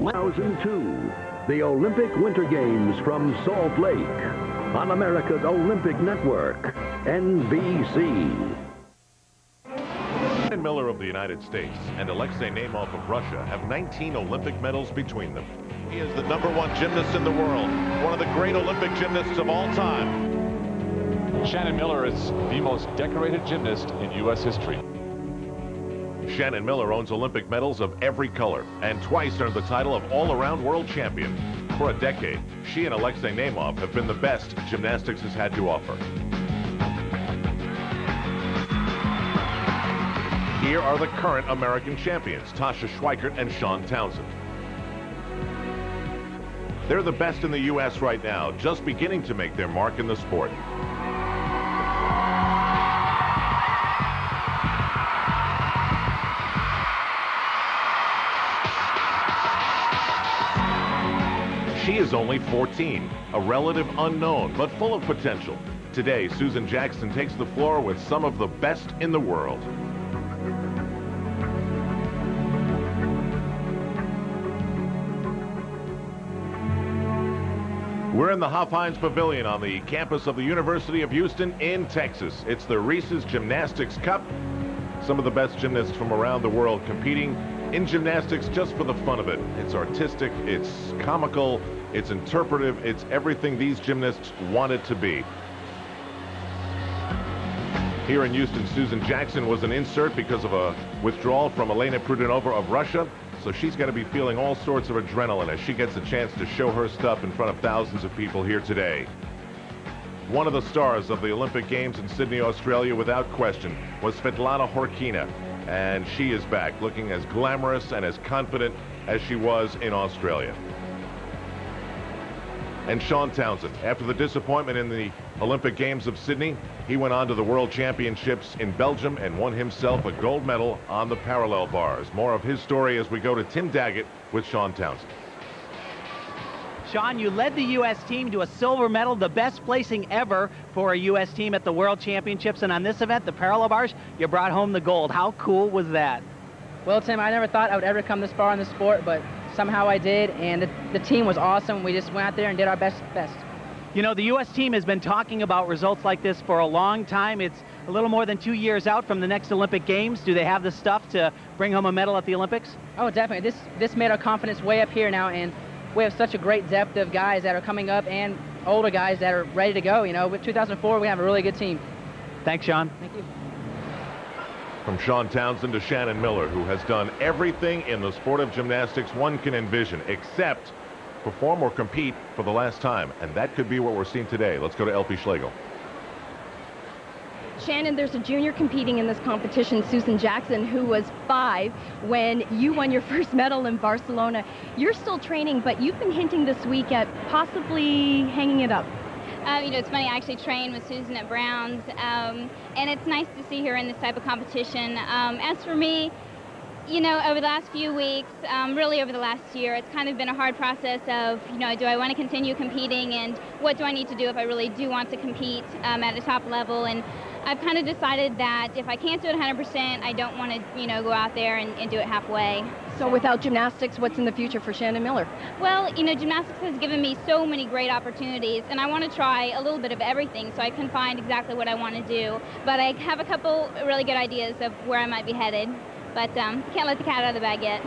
2002, the Olympic Winter Games from Salt Lake on America's Olympic Network, NBC. Shannon Miller of the United States and Alexei Nemov of Russia have 19 Olympic medals between them. He is the number one gymnast in the world, one of the great Olympic gymnasts of all time. Shannon Miller is the most decorated gymnast in U.S. history. Shannon Miller owns Olympic medals of every color and twice earned the title of all-around world champion. For a decade, she and Alexei Nemov have been the best gymnastics has had to offer. Here are the current American champions, Tasha Schwikert and Sean Townsend. They're the best in the U.S. right now, just beginning to make their mark in the sport. Is only 14, a relative unknown, but full of potential. Today, Susan Jackson takes the floor with some of the best in the world. We're in the Hofheinz Pavilion on the campus of the University of Houston in Texas. It's the Reese's Gymnastics Cup. Some of the best gymnasts from around the world competing in gymnastics just for the fun of it. It's artistic, it's comical, it's interpretive, it's everything these gymnasts want it to be. Here in Houston, Susan Jackson was an insert because of a withdrawal from Elena Produnova of Russia. So she's going to be feeling all sorts of adrenaline as she gets a chance to show her stuff in front of thousands of people here today. One of the stars of the Olympic Games in Sydney, Australia, without question, was Svetlana Khorkina. And she is back, looking as glamorous and as confident as she was in Australia and Sean Townsend. After the disappointment in the Olympic Games of Sydney, he went on to the World Championships in Belgium and won himself a gold medal on the parallel bars. More of his story as we go to Tim Daggett with Sean Townsend. Sean, you led the U.S. team to a silver medal, the best placing ever for a U.S. team at the World Championships. And on this event, the parallel bars, you brought home the gold. How cool was that? Well, Tim, I never thought I would ever come this far in the sport, but somehow I did, and the, the team was awesome. We just went out there and did our best. best. You know, the U.S. team has been talking about results like this for a long time. It's a little more than two years out from the next Olympic Games. Do they have the stuff to bring home a medal at the Olympics? Oh, definitely. This this made our confidence way up here now, and we have such a great depth of guys that are coming up and older guys that are ready to go. You know, with 2004, we have a really good team. Thanks, Sean. Thank you. From Sean Townsend to Shannon Miller, who has done everything in the sport of gymnastics one can envision, except perform or compete for the last time. And that could be what we're seeing today. Let's go to Elfie Schlegel. Shannon, there's a junior competing in this competition, Susan Jackson, who was five when you won your first medal in Barcelona. You're still training, but you've been hinting this week at possibly hanging it up. Uh, you know, it's funny, I actually trained with Susan at Browns, um, and it's nice to see her in this type of competition. Um, as for me, you know, over the last few weeks, um, really over the last year, it's kind of been a hard process of, you know, do I want to continue competing and what do I need to do if I really do want to compete um, at a top level? And I've kind of decided that if I can't do it 100%, I don't want to, you know, go out there and, and do it halfway. So without gymnastics, what's in the future for Shannon Miller? Well, you know, gymnastics has given me so many great opportunities, and I want to try a little bit of everything so I can find exactly what I want to do. But I have a couple really good ideas of where I might be headed, but um, can't let the cat out of the bag yet.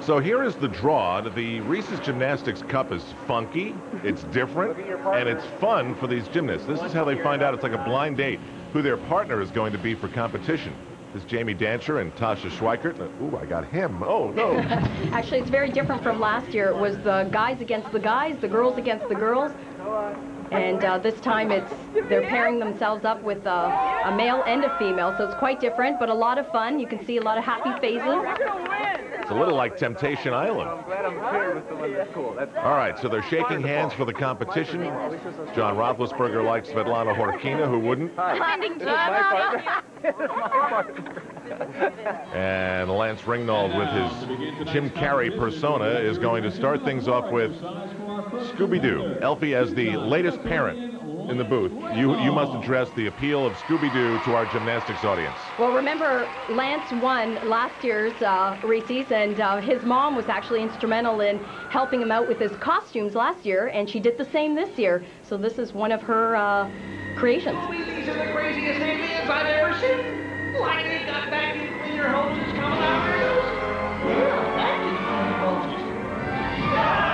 So here is the draw. The Reese's Gymnastics Cup is funky, it's different, and it's fun for these gymnasts. This is how they find out. It's like a blind date who their partner is going to be for competition. This is Jamie Dantzscher and Tasha Schwikert. Ooh, I got him. Oh, no. Actually, it's very different from last year. It was the guys against the guys, the girls against the girls. And uh, this time it's they're pairing themselves up with uh, a male and a female, so it's quite different, but a lot of fun. You can see a lot of happy faces. It's a little like Temptation Island. I'm glad I'm paired with someone that's cool. That's All right, so they're shaking hands for the competition. John Roethlisberger likes Svetlana Khorkina, who wouldn't? And Lance Ringnald with his Jim Carrey persona is going to start things off with Scooby-Doo. Elfie as the latest parent in the booth, you you must address the appeal of Scooby-Doo to our gymnastics audience. Well, remember, Lance won last year's uh, Reese's, and uh, his mom was actually instrumental in helping him out with his costumes last year, and she did the same this year. So this is one of her uh, creations. These are the craziest aliens I've ever seen. Yeah,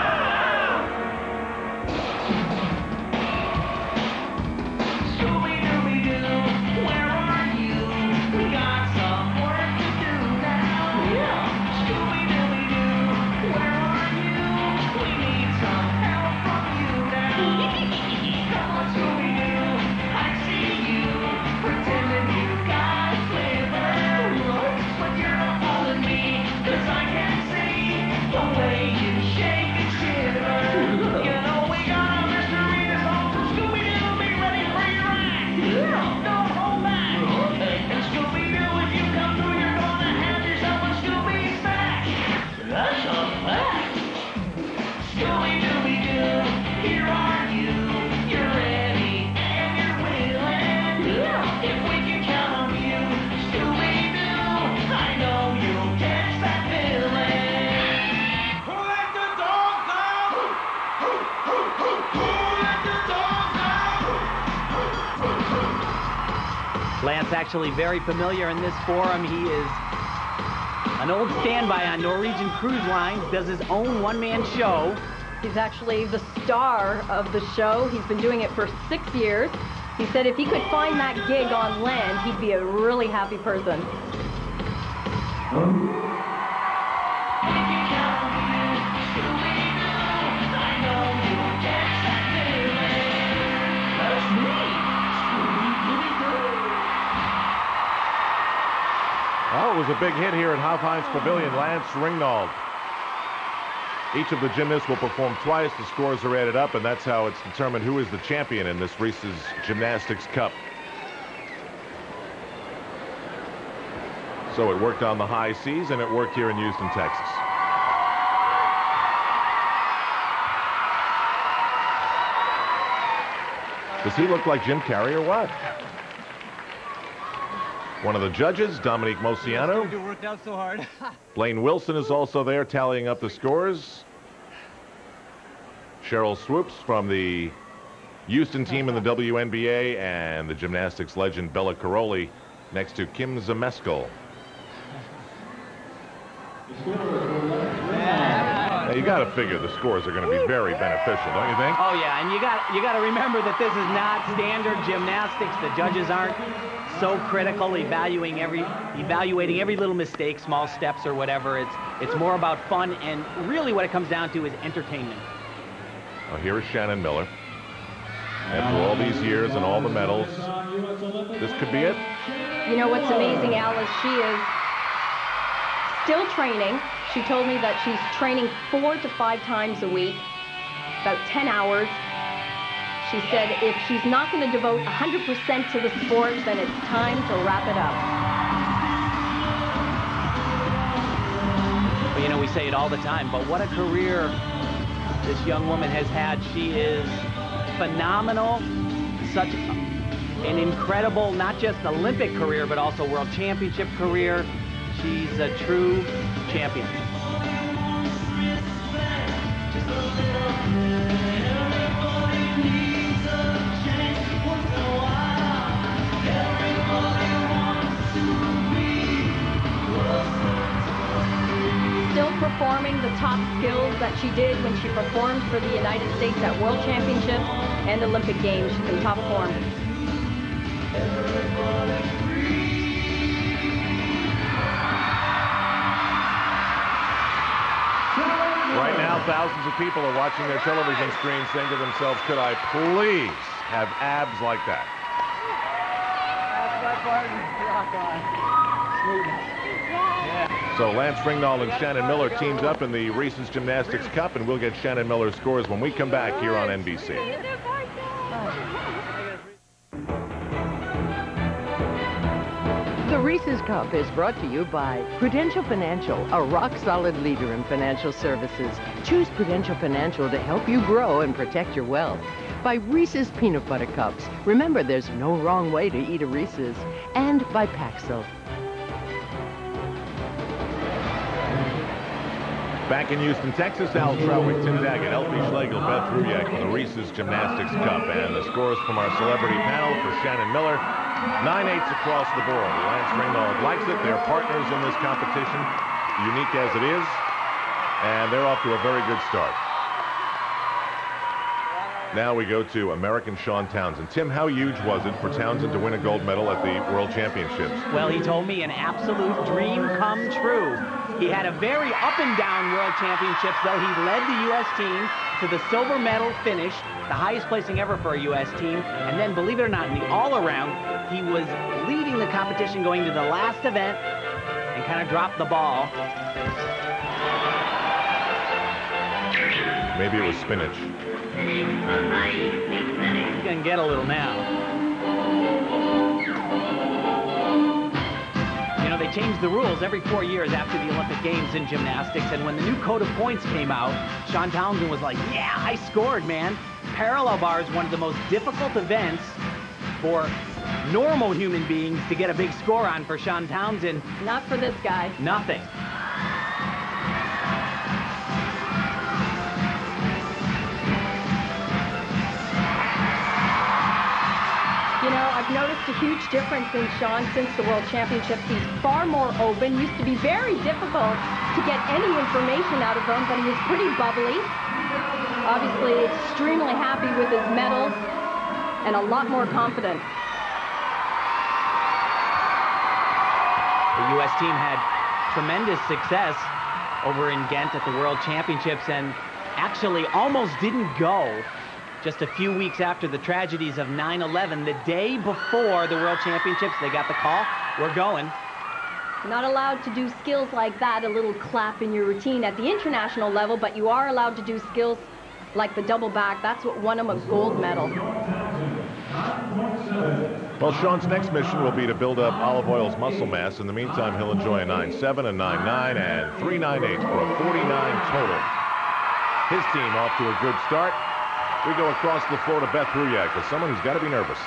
actually very familiar in this forum. He is an old standby on Norwegian Cruise Lines, does his own one-man show. He's actually the star of the show. He's been doing it for six years. He said if he could find that gig on land, he'd be a really happy person. Was a big hit here at Hofheinz Pavilion. Lance Ringnald. Each of the gymnasts will perform twice. The scores are added up, and that's how it's determined who is the champion in this Reese's Gymnastics Cup. So it worked on the high seas, and it worked here in Houston, Texas. Does he look like Jim Carrey or what? One of the judges, Dominique Moceanu. You worked out so hard. Blaine Wilson is also there tallying up the scores. Sheryl Swoopes from the Houston team in the WNBA and the gymnastics legend Bela Karolyi next to Kim Zmeskal. Now you got to figure the scores are going to be very beneficial, don't you think? Oh yeah, and you got you got to remember that this is not standard gymnastics. The judges aren't so critical, evaluating every evaluating every little mistake, small steps or whatever. It's it's more about fun, and really what it comes down to is entertainment. Well, here is Shannon Miller. After all these years and all the medals, this could be it. You know what's amazing, Al, is she is still training. She told me that she's training four to five times a week, about 10 hours. She said if she's not going to devote 100% to the sport, then it's time to wrap it up. You know, we say it all the time, but what a career this young woman has had. She is phenomenal. Such an incredible, not just Olympic career, but also world championship career. She's a true champion. Performing the top skills that she did when she performed for the United States at World Championships and Olympic Games. She's in top form. Right now, thousands of people are watching their television screens saying to themselves, could I please have abs like that? So Lance Ringnald and Shannon Miller teamed up in the Reese's Gymnastics Cup, and we'll get Shannon Miller's scores when we come back here on NBC. The Reese's Cup is brought to you by Prudential Financial, a rock-solid leader in financial services. Choose Prudential Financial to help you grow and protect your wealth. by Reese's Peanut Butter Cups. Remember, there's no wrong way to eat a Reese's. And by Paxil. Back in Houston, Texas, Al Trautwig, Tim Daggett, Elfie Schlegel, Beth Ruyak for the Reese's Gymnastics Cup. And the scores from our celebrity panel for Shannon Miller, 9-8s across the board. Lance Ringnald likes it. They're partners in this competition, unique as it is. And they're off to a very good start. Now we go to American Sean Townsend. Tim, how huge was it for Townsend to win a gold medal at the World Championships? Well, he told me an absolute dream come true. He had a very up and down World Championships, though he led the U.S. team to the silver medal finish, the highest placing ever for a U.S. team. And then, believe it or not, in the all-around, he was leading the competition going to the last event and kind of dropped the ball. Maybe it was spinach. He's going to get a little now. Know, they changed the rules every four years after the Olympic Games in gymnastics, and when the new code of points came out, Sean Townsend was like, yeah, I scored, man. Parallel bar is one of the most difficult events for normal human beings to get a big score on for Sean Townsend. Not for this guy. Nothing. A huge difference in Sean since the World Championships. He's far more open. Used to be very difficult to get any information out of him, but he was pretty bubbly. Obviously, extremely happy with his medals and a lot more confident. The U.S. team had tremendous success over in Ghent at the World Championships and actually almost didn't go just a few weeks after the tragedies of 9-11. The day before the World Championships, they got the call, we're going. Not allowed to do skills like that, a little clap in your routine at the international level, but you are allowed to do skills like the double back. That's what won him a gold medal. Well, Sean's next mission will be to build up Olive Oil's muscle mass. In the meantime, he'll enjoy a 9-7, a 9-9, and 3-9-8 for a 49 total. His team off to a good start. We go across the floor to Beth Ruyak as someone who's got to be nervous.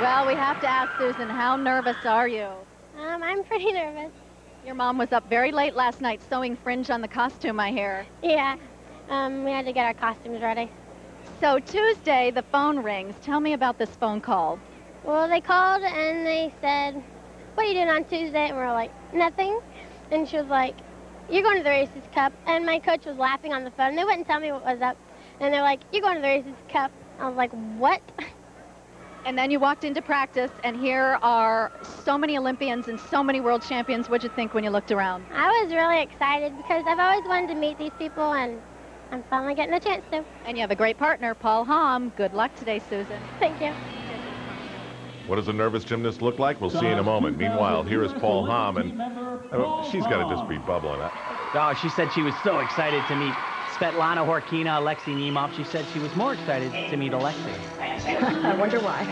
Well, we have to ask Susan, how nervous are you? Um, I'm pretty nervous. Your mom was up very late last night sewing fringe on the costume, I hear. Yeah. Um, we had to get our costumes ready. So Tuesday, the phone rings. Tell me about this phone call. Well, they called and they said, what are you doing on Tuesday? And we are like, nothing. And she was like, you're going to the Reese's Cup. And my coach was laughing on the phone. They wouldn't tell me what was up. And they're like, you're going to the Reese's Cup. I was like, what? And then you walked into practice, and here are so many Olympians and so many world champions. What'd you think when you looked around? I was really excited because I've always wanted to meet these people, and I'm finally getting a chance to. And you have a great partner, Paul Hamm. Good luck today, Susan. Thank you. What does a nervous gymnast look like? We'll see in a moment. Meanwhile, here is Paul Hamm, and uh, she's got to just be bubbling. up. Oh, she said she was so excited to meet Svetlana Khorkina, Alexei Nemov. She said she was more excited to meet Alexei. I wonder why.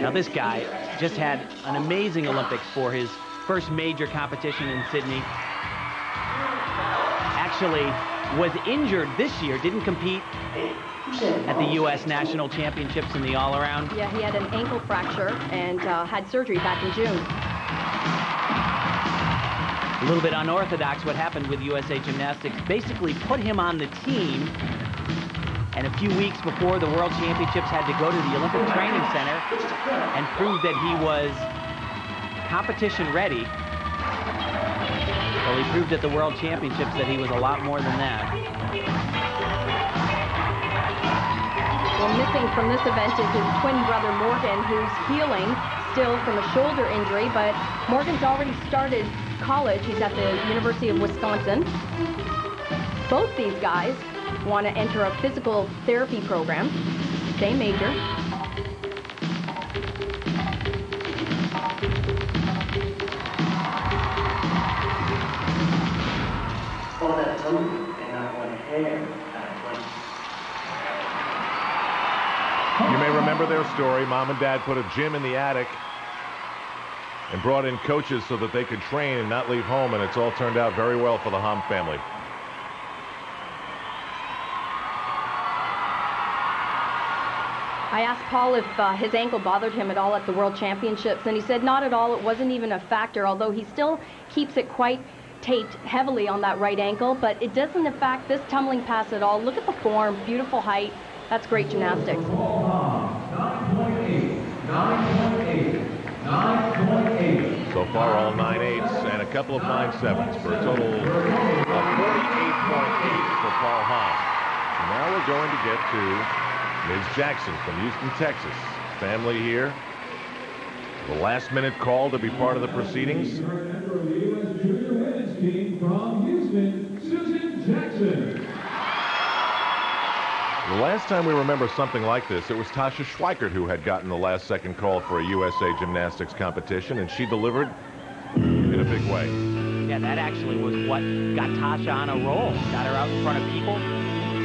Now this guy just had an amazing Olympics for his first major competition in Sydney. Actually was injured this year, didn't compete at the U.S. National Championships in the all-around. Yeah, he had an ankle fracture and uh, had surgery back in June. A little bit unorthodox what happened with USA Gymnastics. Basically put him on the team and a few weeks before the World Championships had to go to the Olympic Training Center and prove that he was competition ready. Well, he proved at the World Championships that he was a lot more than that. Well, missing from this event is his twin brother Morgan, who's healing still from a shoulder injury, but Morgan's already started college. He's at the University of Wisconsin. Both these guys want to enter a physical therapy program, same major. You may remember their story. Mom and Dad put a gym in the attic and brought in coaches so that they could train and not leave home, and it's all turned out very well for the Hamm family. I asked Paul if uh, his ankle bothered him at all at the World Championships, and he said not at all. It wasn't even a factor, although he still keeps it quite taped heavily on that right ankle, but it doesn't affect this tumbling pass at all. Look at the form, beautiful height. That's great gymnastics. 9.8. So far, all nine eights and a couple of nine sevens for a total of 48.8 for Paul Hamm. Now we're going to get to Ms. Jackson from Houston, Texas. Family here. The last minute call to be part of the proceedings. From Houston, Susan Jackson. The last time we remember something like this, it was Tasha Schwikert who had gotten the last second call for a USA gymnastics competition, and she delivered in a big way. Yeah, that actually was what got Tasha on a roll. Got her out in front of people.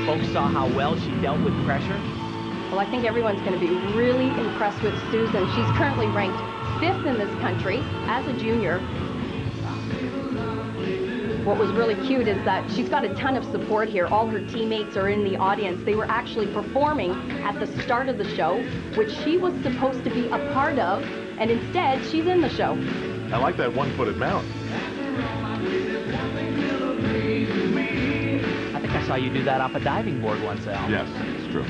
Folks saw how well she dealt with pressure. Well, I think everyone's going to be really impressed with Susan. She's currently ranked fifth in this country as a junior. What was really cute is that she's got a ton of support here. All her teammates are in the audience. They were actually performing at the start of the show, which she was supposed to be a part of, and instead she's in the show. I like that one-footed mount. I think I saw you do that off a diving board once, Al. Yes, it's true.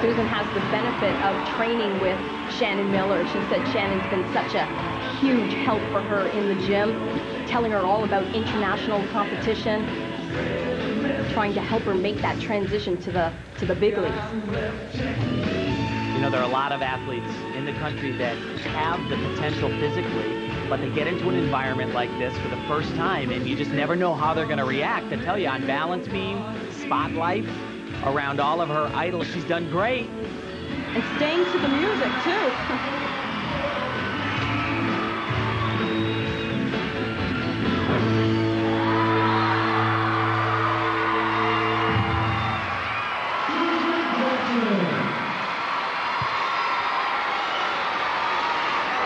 Susan has the benefit of training with Shannon Miller. She said Shannon's been such a huge help for her in the gym, telling her all about international competition, trying to help her make that transition to the to the big leagues. You know, there are a lot of athletes in the country that have the potential physically, but they get into an environment like this for the first time, and you just never know how they're going to react. I tell you, on balance beam, spotlight, around all of her idols, she's done great. And staying to the music too.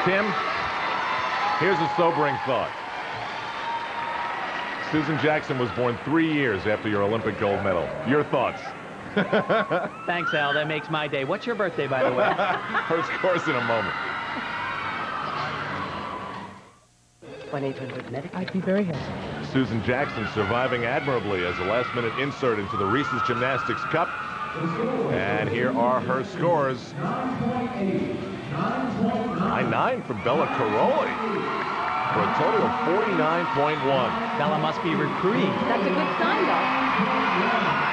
Tim, here's a sobering thought. Susan Jackson was born three years after your Olympic gold medal. Your thoughts? Thanks, Al. That makes my day. What's your birthday, by the way? Her scores in a moment. 1-800 medic. I'd be very happy. Susan Jackson surviving admirably as a last-minute insert into the Reese's Gymnastics Cup. And here are her scores. 9-9 for Bela Karolyi for a total of 49.1. Bela must be recruiting. That's a good sign, though.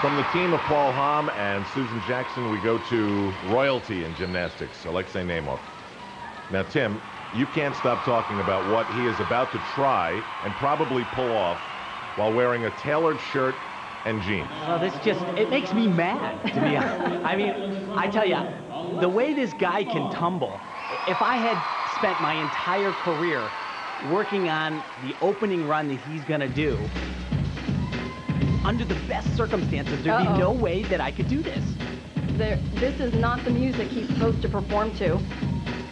From the team of Paul Hamm and Susan Jackson, we go to royalty in gymnastics, Alexei Nemov. Now, Tim, you can't stop talking about what he is about to try and probably pull off while wearing a tailored shirt and jeans. Well, this just, it makes me mad, to be honest. I mean, I tell you, the way this guy can tumble, if I had spent my entire career working on the opening run that he's going to do, under the best circumstances, there'd Uh-oh. be no way that I could do this. There, this is not the music he's supposed to perform to.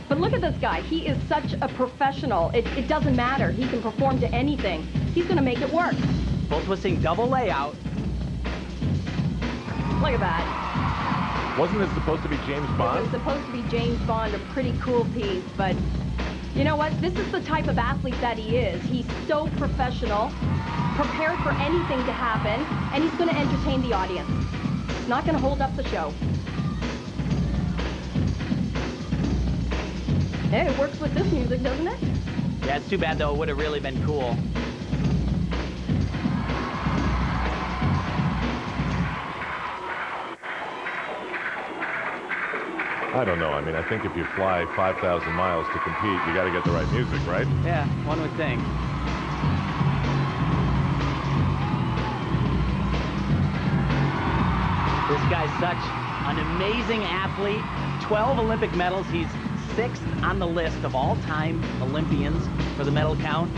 But look at this guy. He is such a professional. It, it doesn't matter. He can perform to anything. He's going to make it work. Full twisting double layout. Look at that. Wasn't this supposed to be James Bond? It was supposed to be James Bond, a pretty cool piece, but you know what? This is the type of athlete that he is. He's so professional, prepared for anything to happen, and he's going to entertain the audience. Not going to hold up the show. Hey, it works with this music, doesn't it? Yeah, it's too bad, though. It would have really been cool. I don't know. I mean, I think if you fly 5,000 miles to compete, you got to get the right music, right? Yeah, one would think. This guy's such an amazing athlete. 12 Olympic medals. He's sixth on the list of all-time Olympians for the medal count.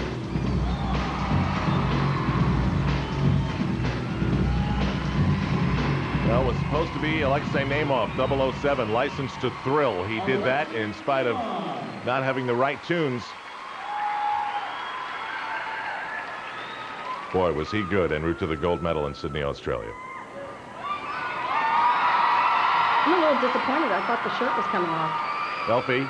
Well, it was supposed to be Alexei Nemov, 007, licensed to thrill. He did that in spite of not having the right tunes. Boy, was he good en route to the gold medal in Sydney, Australia. I'm a little disappointed. I thought the shirt was coming off. Elfie,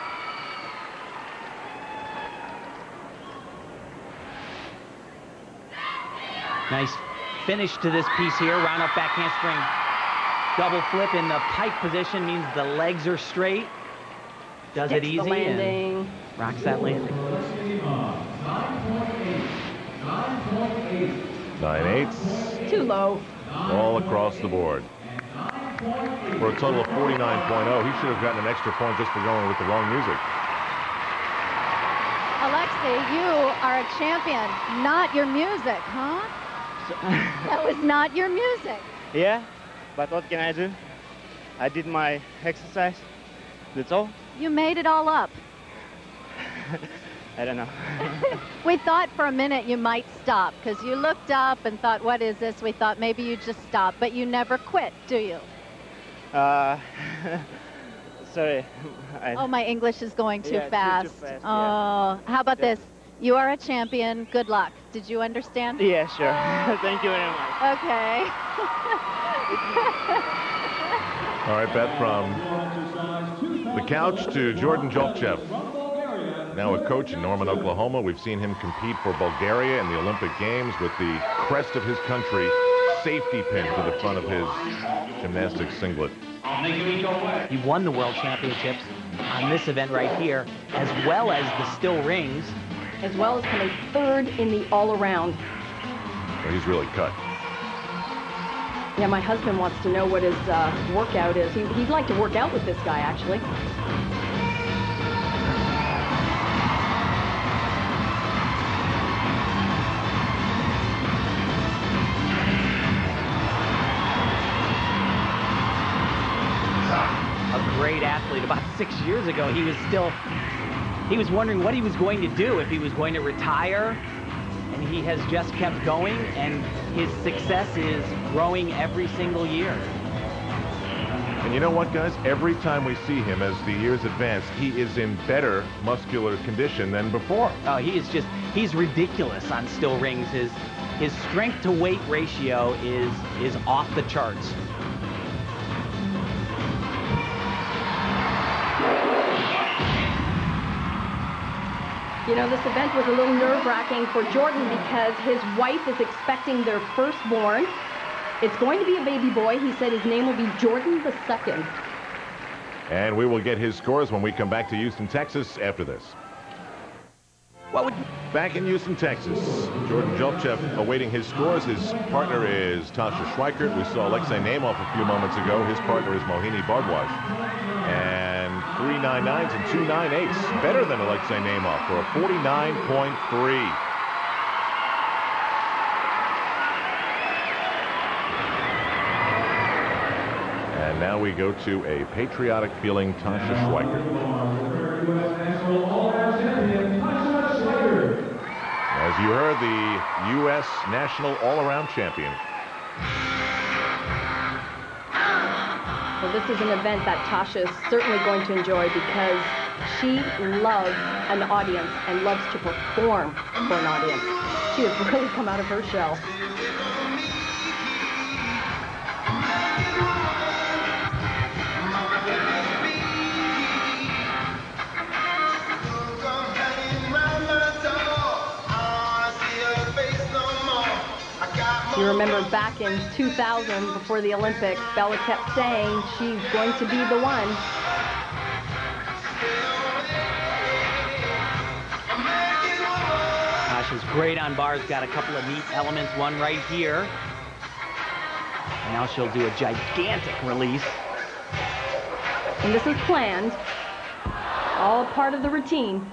Nice finish to this piece here. Round up back handspring. Double flip in the pike position means the legs are straight. Does it easy the and rocks that landing. nine eighths, Too low. all across the board. For a total of 49.0. He should have gotten an extra point just for going with the wrong music. Alexei, you are a champion, not your music, huh? that was not your music. Yeah, but what can I do? I did my exercise. That's all. You made it all up. I don't know. We thought for a minute you might stop because you looked up and thought, what is this? We thought maybe you just stop, but you never quit, do you? Uh, sorry. I, Oh, my English is going too Yeah, too- too fast. fast, oh, how about Yeah. this? You are a champion. Good luck. Did you understand? Yeah, sure. Thank you very much. Okay. All right, Beth, from the couch to Jordan Jovtchev. Now a coach in Norman, Oklahoma. We've seen him compete for Bulgaria in the Olympic Games with the crest of his country safety pin to the front of his gymnastics singlet. He won the world championships on this event right here, as well as the still rings. As well as coming third in the all-around. Well, he's really cut. Yeah, my husband wants to know what his uh, workout is. He, he'd like to work out with this guy, actually. A great athlete. About six years ago, he was still, he was wondering what he was going to do, if he was going to retire. And he has just kept going, and his success is growing every single year. And you know what, guys? Every time we see him as the years advance, he is in better muscular condition than before. Oh, he is just, he's ridiculous on still rings. His, his strength to weight ratio is, is off the charts. Know, this event was a little nerve-wracking for Jordan because his wife is expecting their firstborn. It's going to be a baby boy. He said his name will be Jordan the second. And we will get his scores when we come back to Houston, Texas after this. What would Back in Houston, Texas, Jordan Jovtchev awaiting his scores. His partner is Tasha Schwikert. We saw Alexei Nemov a few moments ago. His partner is Mohini Bhardwaj. And 399s and 298s. Better than Alexei Nemov for a 49.3. And now we go to a patriotic feeling Tasha Schwikert. As you heard, the U.S. National All-Around Champion. This is an event that Tasha is certainly going to enjoy because she loves an audience and loves to perform for an audience. She has really come out of her shell. You remember back in 2000, before the Olympics, Bela kept saying she's going to be the one. Tasha's great on bars, got a couple of neat elements, one right here. And now she'll do a gigantic release. And this is planned. All part of the routine.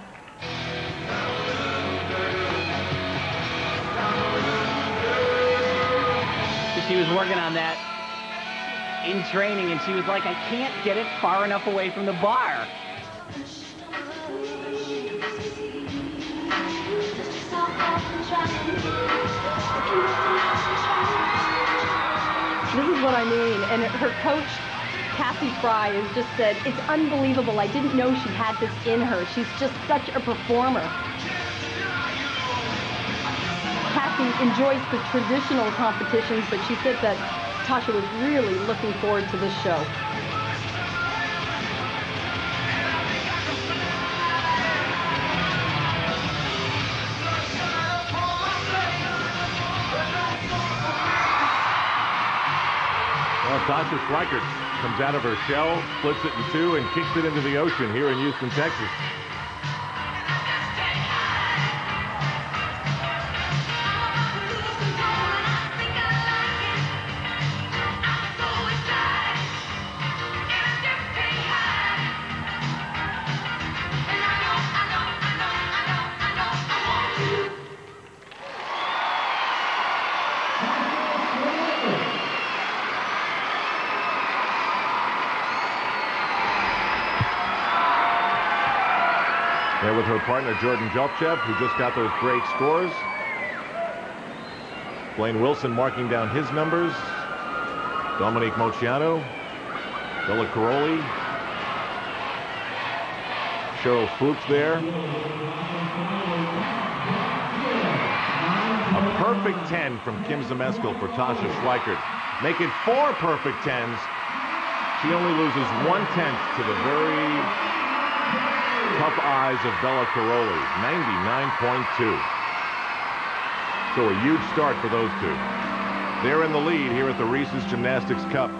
She was working on that in training, and she was like, I can't get it far enough away from the bar. This is what I mean. And her coach, Cassie Rice, has just said, it's unbelievable. I didn't know she had this in her. She's just such a performer. Enjoys the traditional competitions, but she said that Tasha was really looking forward to this show. Well, Tasha Schwikert comes out of her shell, splits it in two, and kicks it into the ocean here in Houston, Texas. Partner Jordan Jovtchev, who just got those great scores. Blaine Wilson marking down his numbers. Dominique Moceanu, Bela Karolyi, Sheryl Swoopes there. A perfect 10 from Kim Zmeskal for Tasha Schwikert. Make it four perfect 10s. She only loses one tenth to the very tough eyes of Bela Karolyi, 99.2. So a huge start for those two. They're in the lead here at the Reese's Gymnastics Cup.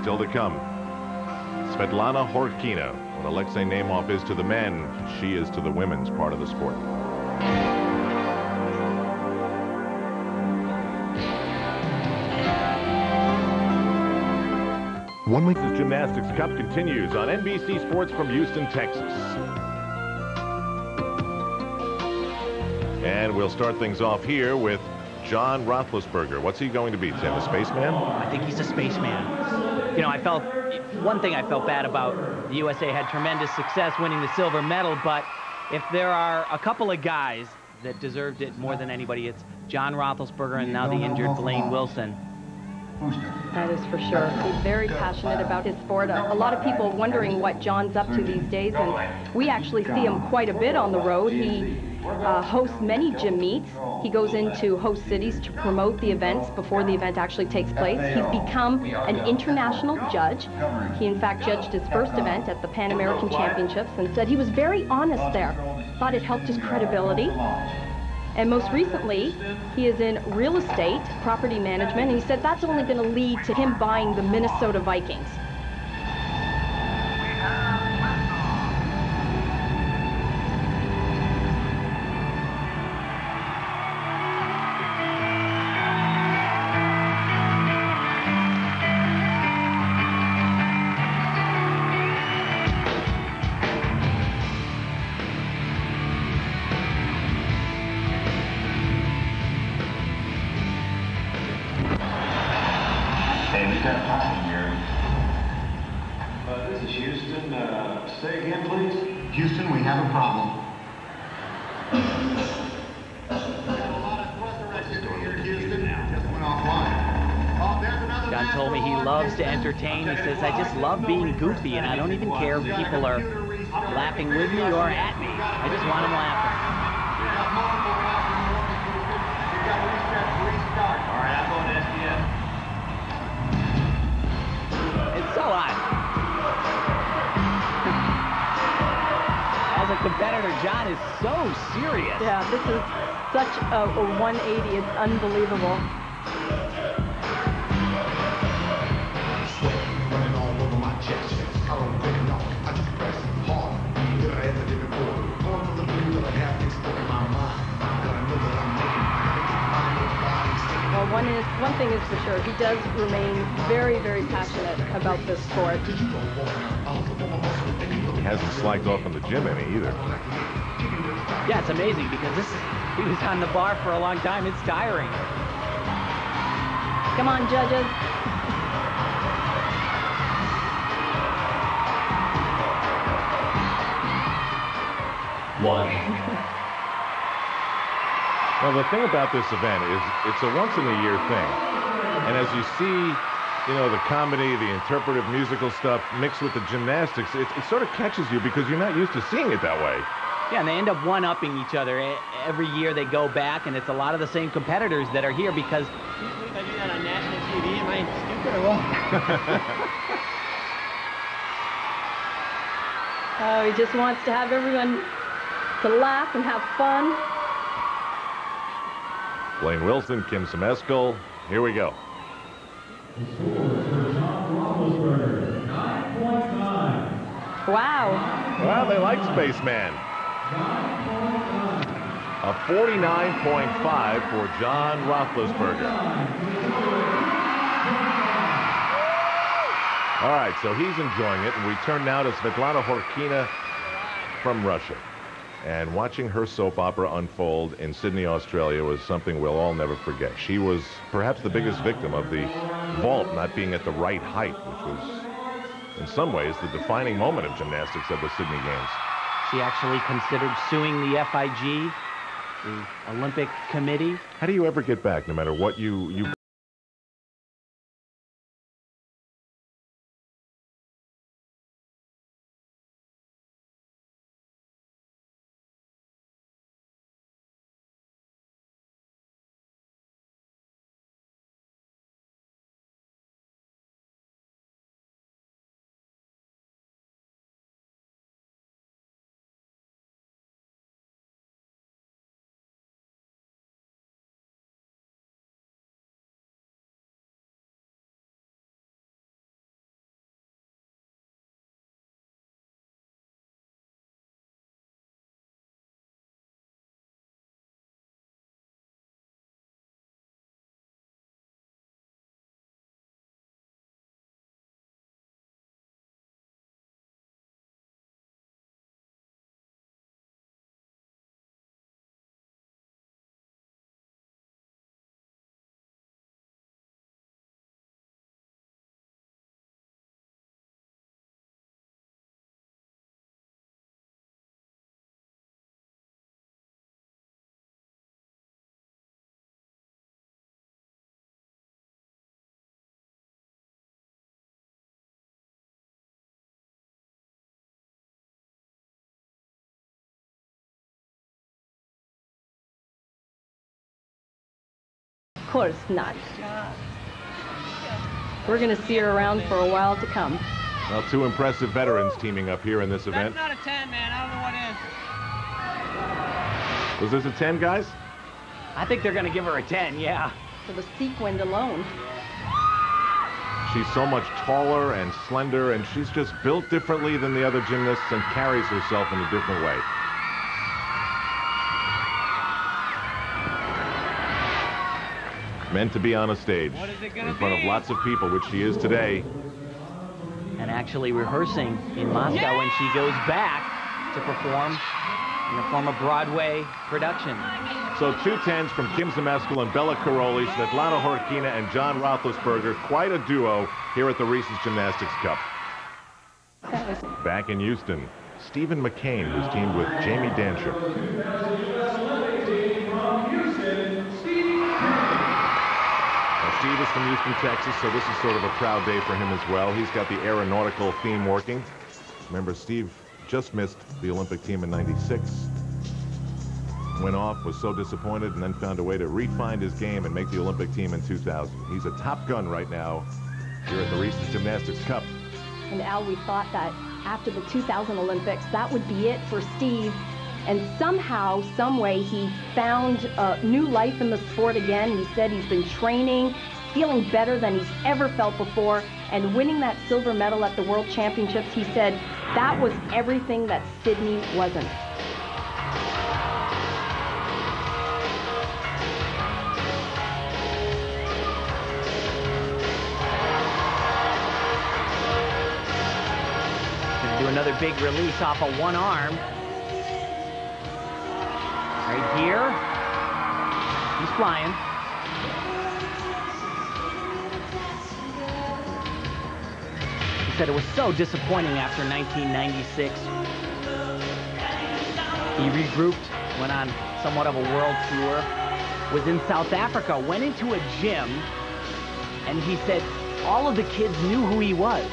Still to come. Svetlana Khorkina. What Alexei Nemov is to the men, she is to the women's part of the sport. One week the Gymnastics Cup continues on NBC Sports from Houston, Texas. And we'll start things off here with John Roethlisberger. What's he going to be, Tim? A spaceman? Oh, I think he's a spaceman. You know, I felt one thing I felt bad about the USA had tremendous success winning the silver medal, but if there are a couple of guys that deserved it more than anybody, it's John Roethlisberger and now the injured Blaine Wilson. That is for sure. He's very passionate about his sport. A, lot of people wondering what John's up to these days, and we actually see him quite a bit on the road. He uh, hosts many gym meets. He goes into host cities to promote the events before the event actually takes place. He's become an international judge. He, in fact, judged his first event at the Pan American Championships and said he was very honest there. Thought it helped his credibility. And most recently, he is in real estate, property management, and he said that's only going to lead to him buying the Minnesota Vikings. Laughing with me or at me. I just want them laughing. It's so odd. As a competitor, John is so serious. Yeah, this is such a, a 180. It's unbelievable. Does remain very, very passionate about this sport. He hasn't slacked off in the gym any either. Yeah, it's amazing because this he was on the bar for a long time. It's tiring. Come on, judges. One. Well, the thing about this event is it's a once in a year thing. And as you see you know, the comedy, the interpretive musical stuff mixed with the gymnastics, it, it sort of catches you because you're not used to seeing it that way. Yeah, and they end up one-upping each other. Every year they go back, and it's a lot of the same competitors that are here because If I do that on national TV, am I stupid or what? Oh, he just wants to have everyone to laugh and have fun. Blaine Wilson, Kim Zmeskal. Here we go. Wow. Well, they like Spaceman. A 49.5 for John Roethlisberger. All right, so he's enjoying it, and we turn now to Svetlana Khorkina from Russia. And watching her soap opera unfold in Sydney, Australia was something we'll all never forget. She was perhaps the biggest victim of the vault not being at the right height, which was, in some ways, the defining moment of gymnastics at the Sydney Games. she actually considered suing the FIG, the Olympic Committee. How do you ever get back, no matter what you you? Course not. We're going to see her around for a while to come. Well, two impressive veterans teaming up here in this event. Not a 10, man. I don't know what is. Was this a 10, guys? I think they're going to give her a 10, yeah. For the sequin alone. She's so much taller and slender, and she's just built differently than the other gymnasts and carries herself in a different way. Meant to be on a stage in front of lots of people, which she is today. And actually rehearsing in Moscow when she goes back to perform in a form of Broadway production. So two tens from Kim Zmeskal and Bela Karolyi, Svetlana Khorkina and John Roethlisberger. Quite a duo here at the Reese's Gymnastics Cup. Back in Houston, Stephen McCain, who's teamed with Jamie Dantzscher. Is from Houston, Texas, so this is sort of a proud day for him as well. He's got the aeronautical theme working. Remember, Steve just missed the Olympic team in 96. Went off, was so disappointed, and then found a way to refine his game and make the Olympic team in 2000. He's a top gun right now here at the Reese's Gymnastics Cup. And Al, we thought that after the 2000 Olympics, that would be it for Steve. And somehow, some way, he found uh, new life in the sport again. He said he's been training, feeling better than he's ever felt before, and winning that silver medal at the World Championships. He said that was everything that Sydney wasn't. Do another big release off of one arm. Right here. He's flying. Said it was so disappointing after 1996. He regrouped, went on somewhat of a world tour, was in South Africa, went into a gym, and he said all of the kids knew who he was.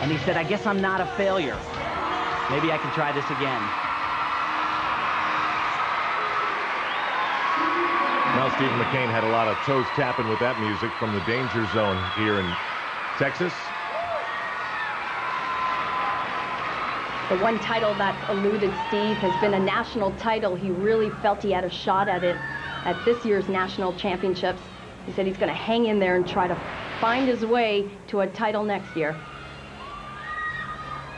And he said, I guess I'm not a failure. Maybe I can try this again. Well, Stephen McCain had a lot of toes tapping with that music from the danger zone here in Texas. The one title that eluded Steve has been a national title. He really felt he had a shot at it at this year's national championships. He said he's going to hang in there and try to find his way to a title next year.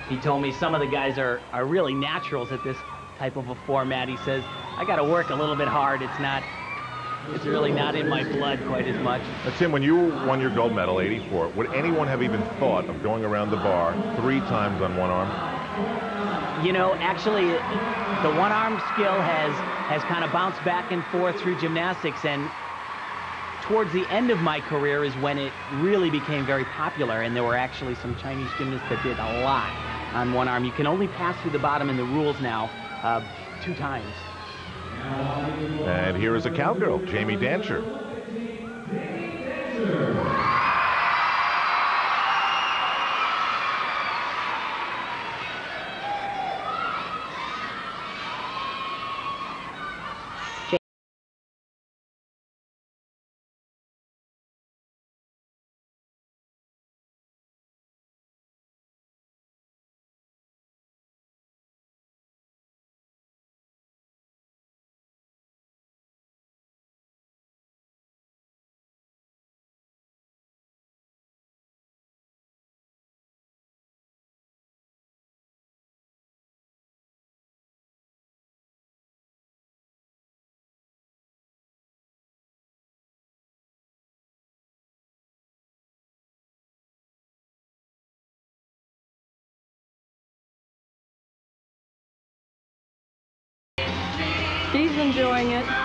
He told me some of the guys are, are really naturals at this type of a format. He says, I got to work a little bit hard. It's not, it's really not in my blood quite as much. Now, Tim, when you won your gold medal, 84, would anyone have even thought of going around the bar three times on one arm? You know, actually, the one-arm skill has has kind of bounced back and forth through gymnastics, and towards the end of my career is when it really became very popular, and there were actually some Chinese gymnasts that did a lot on one arm. You can only pass through the bottom in the rules now uh, two times. And here is a cowgirl, Jamie Dantzscher. Enjoying it.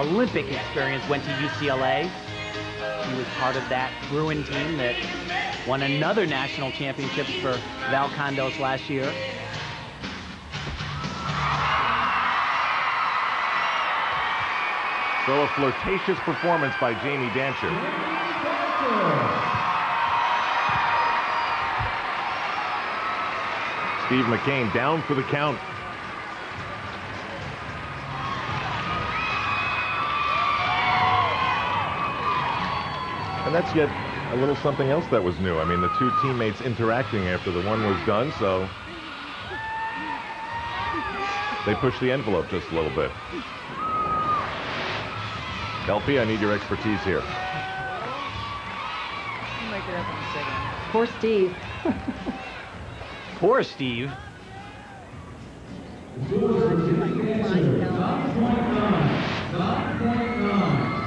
Olympic experience, went to UCLA. He was part of that Bruin team that won another national championships for Val Kondos last year. So a flirtatious performance by Jamie Dantzscher. Steve McCain down for the count. And that's yet a little something else that was new. I mean, the two teammates interacting after the one was done, so they pushed the envelope just a little bit. LP, I need your expertise here. Make it up in a second. Poor Steve. Poor Steve.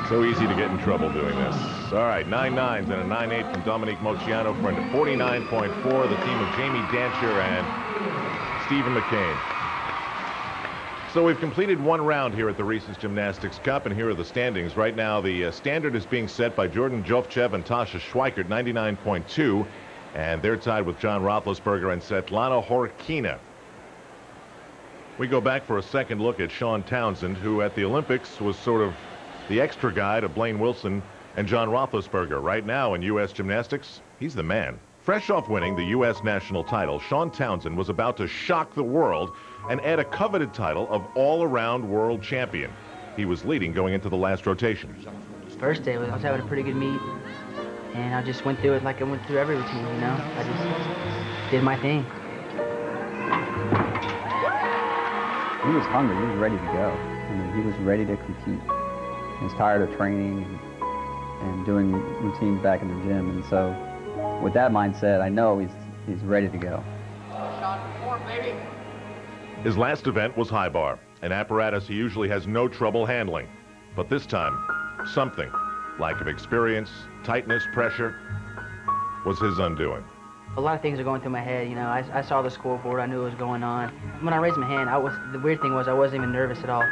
So easy to get in trouble doing this. All right, nine nines and a nine eight from Dominique Moceanu for a 49.4. The team of Jamie Dantzscher and Stephen McCain. So we've completed one round here at the Reese's Gymnastics Cup, and here are the standings. Right now, the uh, standard is being set by Jordan Jovtchev and Tasha Schwikert, 99.2, and they're tied with John Roethlisberger and Svetlana Khorkina. We go back for a second look at Sean Townsend, who at the Olympics was sort of the extra guy to Blaine Wilson and John Roethlisberger. Right now in U.S. gymnastics, he's the man. Fresh off winning the U.S. national title, Sean Townsend was about to shock the world and add a coveted title of all-around world champion. He was leading going into the last rotation. First day, I was having a pretty good meet, and I just went through it like I went through every routine, you know? I just did my thing. He was hungry. He was ready to go. I mean, he was ready to compete. He was tired of training and, and doing routines back in the gym. And so, with that mindset, I know he's he's ready to go. His last event was high bar, an apparatus he usually has no trouble handling. But this time, something, lack of experience, tightness, pressure, was his undoing. A lot of things are going through my head. You know, I, I saw the scoreboard. I knew what was going on. When I raised my hand, I was the weird thing was I wasn't even nervous at all.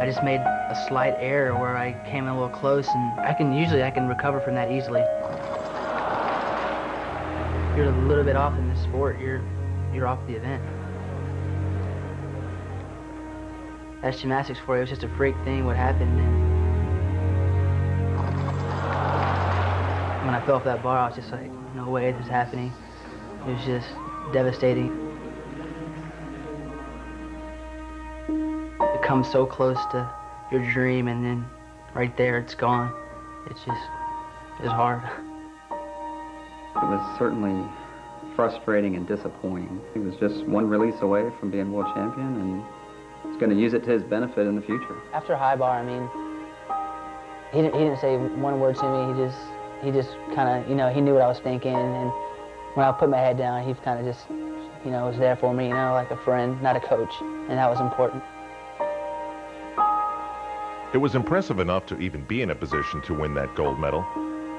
I just made a slight error where I came in a little close, and I can usually I can recover from that easily. You're a little bit off in this sport. You're you're off the event. That's gymnastics for you. It was just a freak thing. What happened? And when I fell off that bar, I was just like, no way this is happening. It was just devastating. It comes so close to your dream, and then right there, it's gone. It's just, it's hard. It was certainly frustrating and disappointing. He was just one release away from being world champion, and he's going to use it to his benefit in the future. After high bar, I mean, he didn't, he didn't say one word to me. He just, he just kind of, you know, he knew what I was thinking, and when I put my head down, he kind of just, you know, was there for me, you know, like a friend, not a coach, and that was important. It was impressive enough to even be in a position to win that gold medal,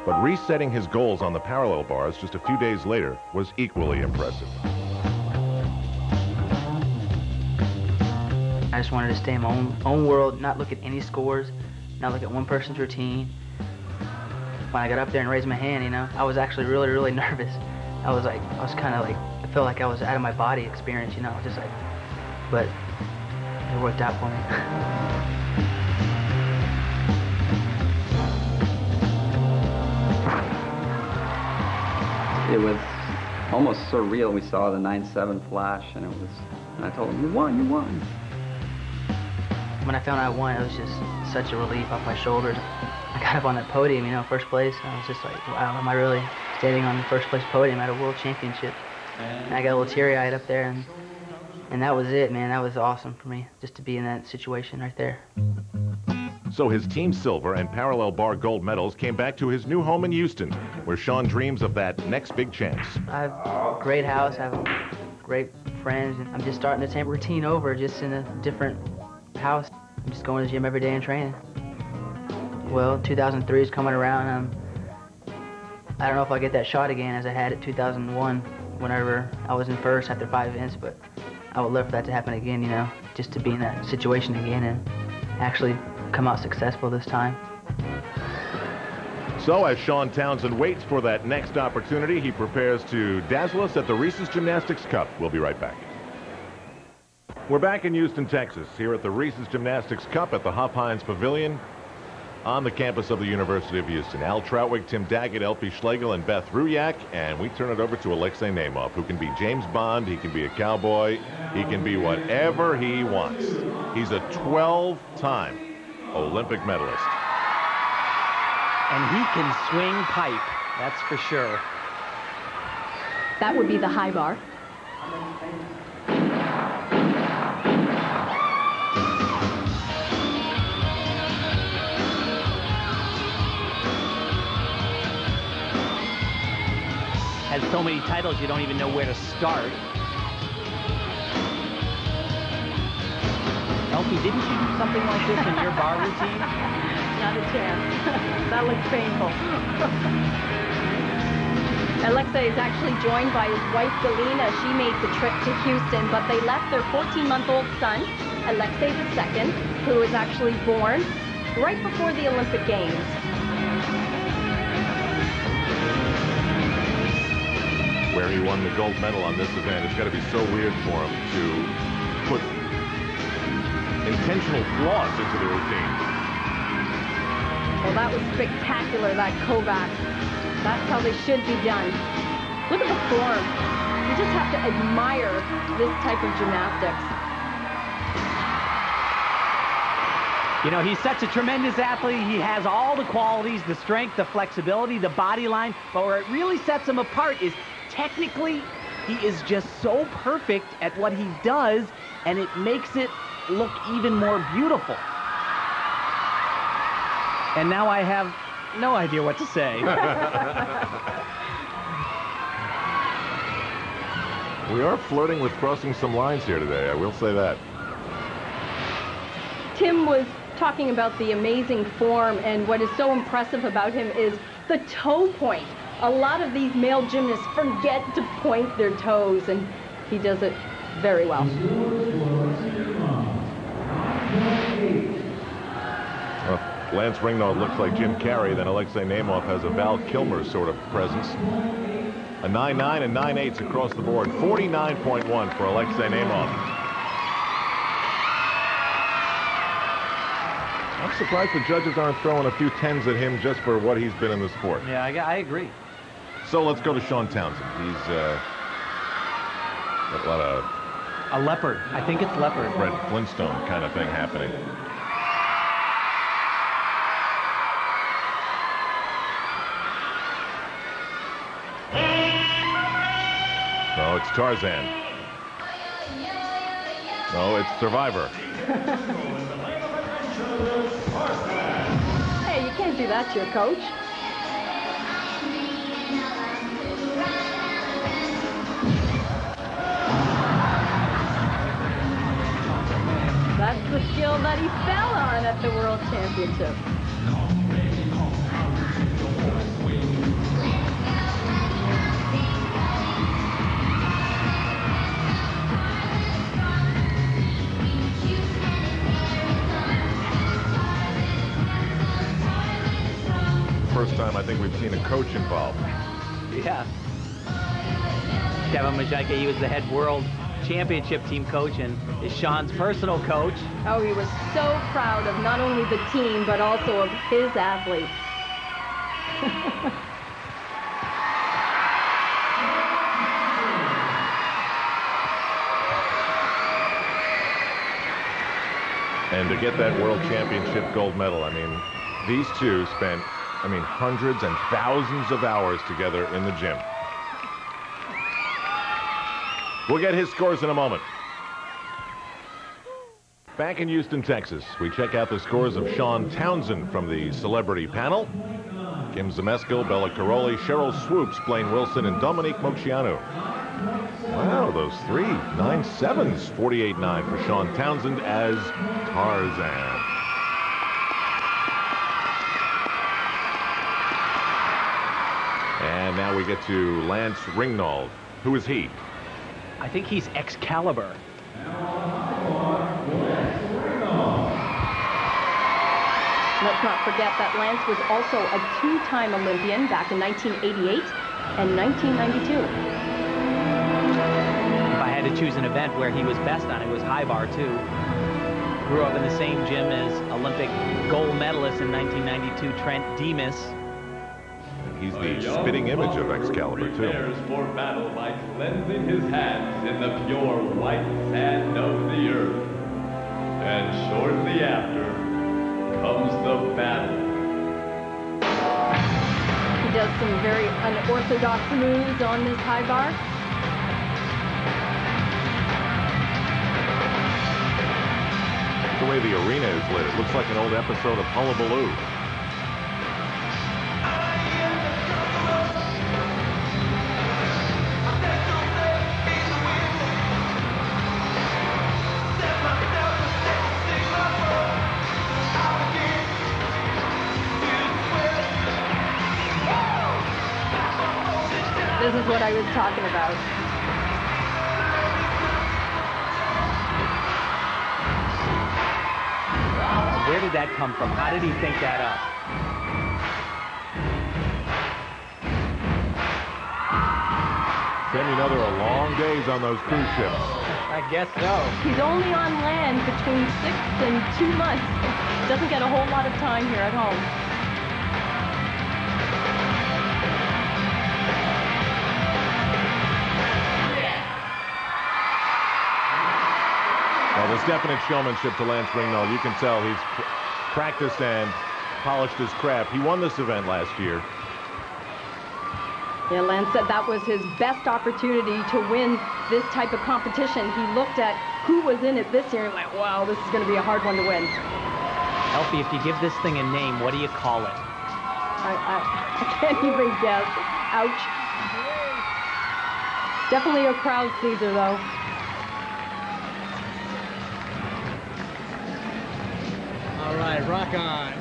but resetting his goals on the parallel bars just a few days later was equally impressive. I just wanted to stay in my own, own world, not look at any scores, not look at one person's routine. When I got up there and raised my hand, you know, I was actually really, really nervous. I was like, I was kind of like, I felt like I was out of my body experience, you know, just like, but it worked out for me. It was almost surreal. We saw the 9-7 flash, and it was, and I told him, you won, you won. When I found out I won, it was just such a relief off my shoulders. I got up on that podium, you know, first place. I was just like, wow, am I really standing on the first place podium at a world championship? And I got a little teary-eyed up there, and and that was it, man. That was awesome for me, just to be in that situation right there. So his team silver and parallel bar gold medals came back to his new home in Houston, where Sean dreams of that next big chance. I have a great house, I have great friends, I'm just starting the same routine over, just in a different house. I'm just going to the gym every day and training. Well, 2003 is coming around. I don't know if I'll get that shot again as I had it 2001, whenever I was in first after five events, but I would love for that to happen again, you know, just to be in that situation again and actually come out successful this time. So as Sean Townsend waits for that next opportunity, he prepares to dazzle us at the Reese's Gymnastics Cup. We'll be right back. We're back in Houston, Texas, here at the Reese's Gymnastics Cup at the Hofheinz Pavilion on the campus of the University of Houston. Al Trautwig, Tim Daggett, Elfie Schlegel, and Beth Ruyak, and we turn it over to Alexei Nemov, who can be James Bond, he can be a cowboy, he can be whatever he wants. He's a 12-time Olympic medalist. And he can swing pipe, that's for sure. That would be the high bar. Has so many titles you don't even know where to start. Elfie, didn't you do something like this in your bar routine? Not a chance. that looks painful. Alexa is actually joined by his wife Galina. She made the trip to Houston, but they left their 14-month-old son, Alexei II, who was actually born right before the Olympic Games. where he won the gold medal on this event. It's got to be so weird for him to put intentional flaws into the routine. Well, that was spectacular, that Kovac. That's how they should be done. Look at the form. You just have to admire this type of gymnastics. You know, he's such a tremendous athlete. He has all the qualities, the strength, the flexibility, the body line. But where it really sets him apart is technically, he is just so perfect at what he does, and it makes it look even more beautiful. And now I have no idea what to say. We are flirting with crossing some lines here today, I will say that. Tim was talking about the amazing form, and what is so impressive about him is the toe point. a lot of these male gymnasts forget to point their toes, and he does it very well. Lance Ringnald looks like Jim Carrey, then Alexei Nemov has a Val Kilmer sort of presence. A 9-9 and 9-8s across the board. 49.1 for Alexei Nemov. I'm surprised the judges aren't throwing a few tens at him just for what he's been in the sport. Yeah, I, I agree. So let's go to Sean Townsend. He's uh, got a lot of A leopard. I think it's leopard. Fred Flintstone kind of thing happening. It's Tarzan. No, it's Survivor. Hey, you can't do that to your coach. That's the skill that he fell on at the World Championship. First time I think we've seen a coach involved. Yeah. Kevin Mazeika, he was the head world championship team coach and is Sean's personal coach. Oh, he was so proud of not only the team, but also of his athletes. And to get that world championship gold medal, I mean, these two spent, I mean, hundreds and thousands of hours together in the gym. We'll get his scores in a moment. Back in Houston, Texas, we check out the scores of Sean Townsend from the celebrity panel. Kim Zmeskal, Bela Karolyi, Sheryl Swoopes, Blaine Wilson, and Dominique Moceanu. Wow, those three. Nine sevens. 48-9 for Sean Townsend as Tarzan. And now we get to Lance Ringnald. Who is he? I think he's Excalibur. Let's not forget that Lance was also a two-time Olympian back in 1988 and 1992. If I had to choose an event where he was best on, it was high bar too. Grew up in the same gym as Olympic gold medalist in 1992, Trent Dimas. He's oh, the spitting image of Excalibur, too. For battle by cleansing his hands in the pure white sand of the earth. And shortly after comes the battle. He does some very unorthodox moves on this high bar. The way the arena is lit, it looks like an old episode of Hullabaloo. Come from? How did he think that up? Tim, you know there are long days on those cruise ships. I guess so. He's only on land between six and two months. Doesn't get a whole lot of time here at home. Well, there's definite showmanship to Lance Ringnald. You can tell he's pr- practiced and polished his craft. He won this event last year. Yeah, Lance said that was his best opportunity to win this type of competition. He looked at who was in it this year and went, wow, this is going to be a hard one to win. Elfie, if you give this thing a name, what do you call it? I, I, I can't even guess. Ouch. Definitely a crowd pleaser, though. Right, rock on.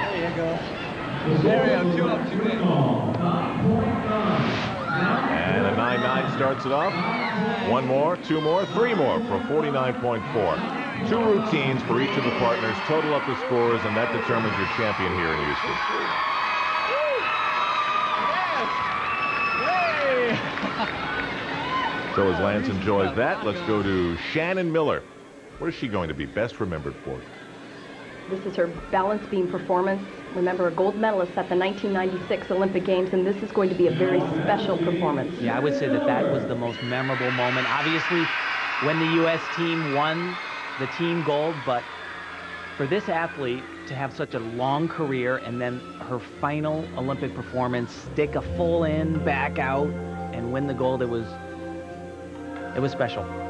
There you go. Mario, two up, two in. And a 9-9 starts it off. One more, two more, three more for 49.4. Two routines for each of the partners. Total up the scores, and that determines your champion here in Houston. So as Lance enjoys that, let's go to Shannon Miller. What is she going to be best remembered for? This is her balance beam performance. Remember, a gold medalist at the 1996 Olympic Games, and this is going to be a very special performance. Yeah, I would say that that was the most memorable moment. Obviously, when the U.S. team won the team gold, but for this athlete to have such a long career and then her final Olympic performance, stick a full in, back out, and win the gold, it was it was special.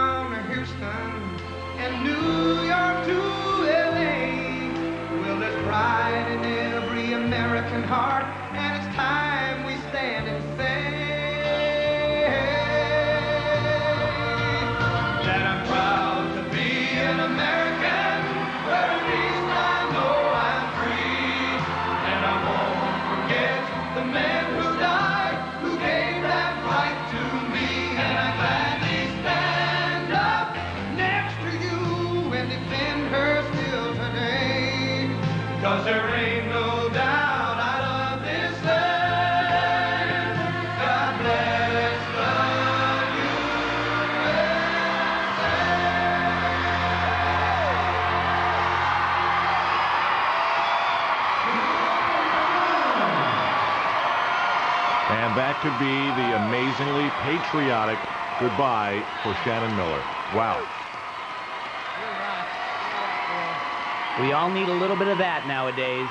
pride in every American heart, And that could be the amazingly patriotic goodbye for Shannon Miller. Wow. We all need a little bit of that nowadays.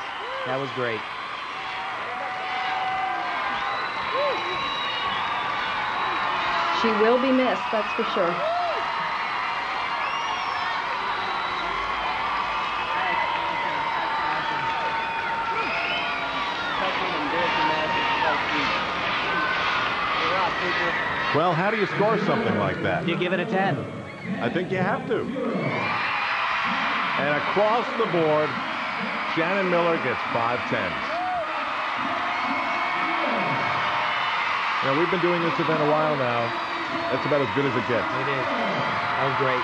That was great. She will be missed, that's for sure. Well, how do you score something like that? You give it a 10. I think you have to. And across the board, Shannon Miller gets five tens. Now, we've been doing this event a while now. That's about as good as it gets. It is. That was great.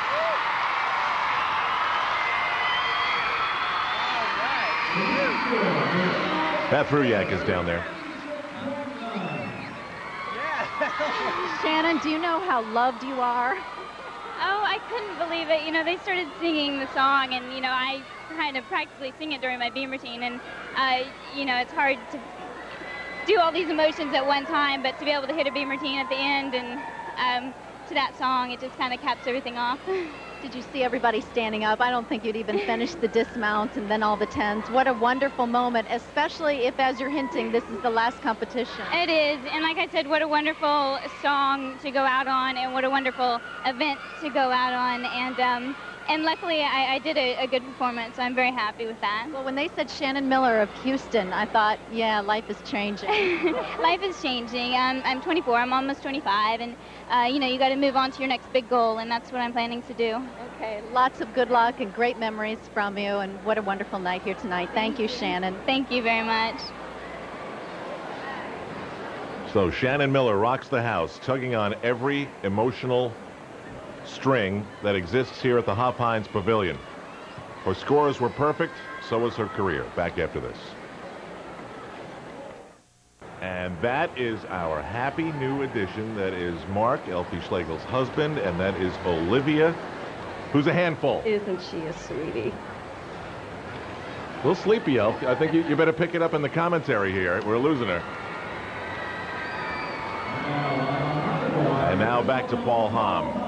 Beth Ruyak is down there. Shannon, do you know how loved you are? Oh, I couldn't believe it. You know, they started singing the song, and you know, I kind of practically sing it during my beam routine, and uh, you know, it's hard to do all these emotions at one time, but to be able to hit a beam routine at the end and um, to that song, it just kind of caps everything off. Did you see everybody standing up? I don't think you'd even finish the dismount and then all the tens. What a wonderful moment, especially if, as you're hinting, this is the last competition. It is, and like I said, what a wonderful song to go out on, and what a wonderful event to go out on, and um, and luckily I, I did a, a good performance, so I'm very happy with that. Well, when they said Shannon Miller of Houston, I thought, yeah, life is changing. Life is changing. I'm, I'm 24. I'm almost 25, and uh, you know you got to move on to your next big goal, and that's what I'm planning to do. Okay, lots of good luck and great memories from you, and what a wonderful night here tonight. Thank you, Shannon. Thank you very much. So Shannon Miller rocks the house, tugging on every emotional string that exists here at the Hofheinz Pavilion. Her scores were perfect, so was her career. Back after this. And that is our happy new addition. That is Mark, Elfie Schlegel's husband, and that is Olivia, who's a handful. Isn't she a sweetie? A little sleepy, Elf. I think you, you better pick it up in the commentary here. We're losing her. And now back to Paul Hamm.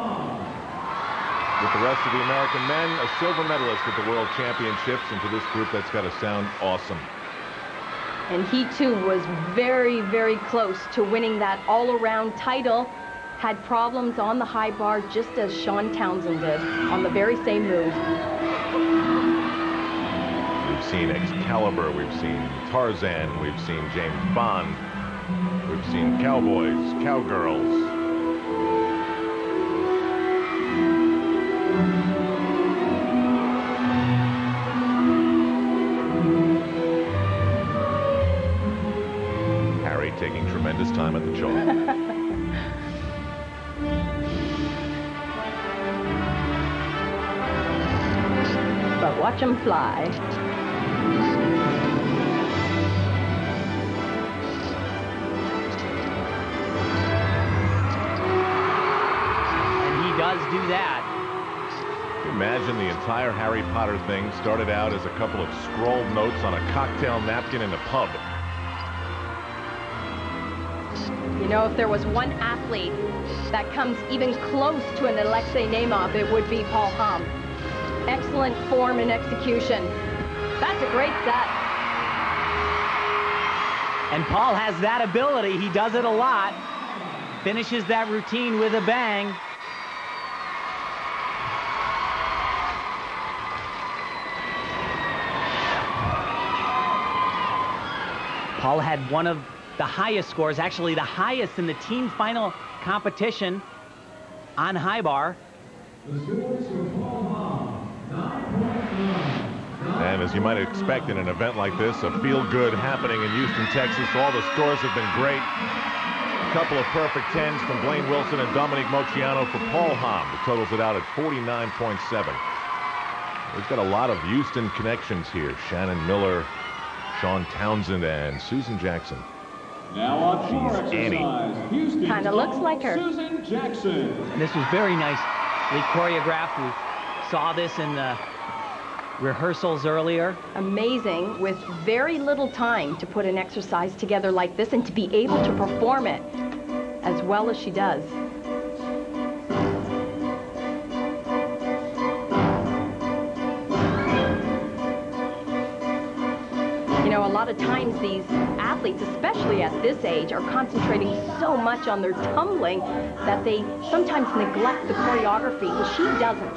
With the rest of the American men, a silver medalist at the World Championships, and to this group, that's got to sound awesome. And he too was very, very close to winning that all-around title. Had problems on the high bar just as Sean Townsend did on the very same move. We've seen Excalibur, we've seen Tarzan, we've seen James Bond, we've seen cowboys, cowgirls. Tremendous time at the chalk. But watch him fly. And he does do that. Imagine the entire Harry Potter thing started out as a couple of scrawled notes on a cocktail napkin in a pub. You know, if there was one athlete that comes even close to an Alexei Nemov, it would be Paul Hamm. Excellent form and execution. That's a great set. And Paul has that ability. He does it a lot. Finishes that routine with a bang. Paul had one of the highest scores, actually the highest in the team final competition on high bar. And as you might expect in an event like this, a feel-good happening in Houston, Texas. All the scores have been great. A couple of perfect tens from Blaine Wilson and Dominique Moceanu for Paul Hamm. That totals it out at 49.7. We've got a lot of Houston connections here. Shannon Miller, Sean Townsend, and Susan Jackson. Now on floor She's Annie. exercise, Houston. Kinda looks like her. Susan Jackson. And this was very nicely choreographed. We saw this in the rehearsals earlier. Amazing with very little time to put an exercise together like this and to be able to perform it as well as she does. Know, a lot of times these athletes, especially at this age, are concentrating so much on their tumbling that they sometimes neglect the choreography. Well, she doesn't.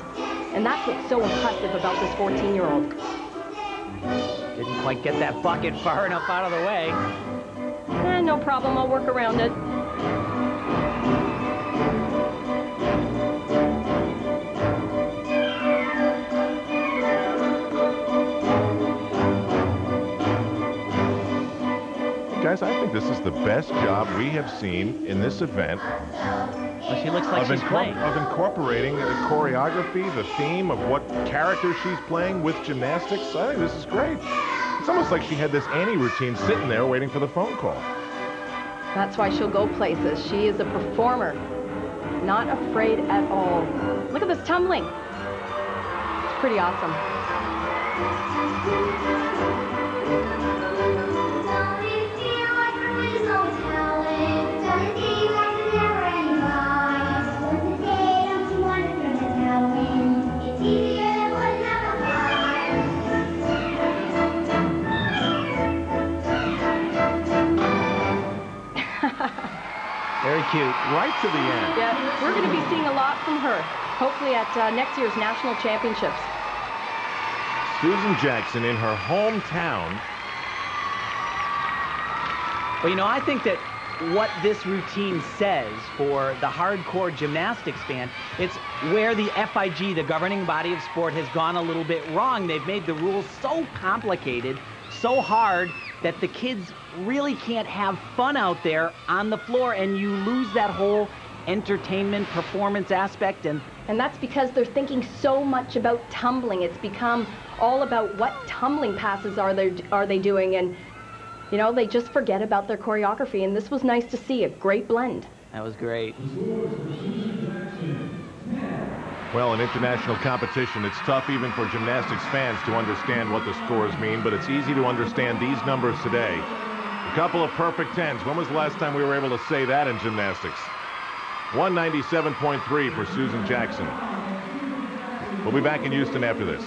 And that's what's so impressive about this 14-year-old. Didn't quite get that bucket far enough out of the way. Eh, no problem, I'll work around it. Guys, I think this is the best job we have seen in this event Well, she looks like of, she's playing. of incorporating the choreography, the theme of what character she's playing with gymnastics. I think this is great. It's almost like she had this Annie routine sitting there waiting for the phone call. That's why she'll go places. She is a performer, not afraid at all. Look at this tumbling. It's pretty awesome. Very cute. Right to the end. Yeah, we're going to be seeing a lot from her, hopefully at uh, next year's national championships. Susan Jackson in her hometown. Well, you know, I think that what this routine says for the hardcore gymnastics fan. It's where the FIG, the governing body of sport, has gone a little bit wrong. They've made the rules so complicated, so hard, that the kids really can't have fun out there on the floor, and you lose that whole entertainment performance aspect and And that's because they're thinking so much about tumbling. It's become all about what tumbling passes are they are they doing and you know, they just forget about their choreography and this was nice to see, a great blend. that was great. Well, in international competition, it's tough even for gymnastics fans to understand what the scores mean, but it's easy to understand these numbers today. Couple of perfect tens. When was the last time we were able to say that in gymnastics? 197.3 for Susan Jackson. We'll be back in Houston after this.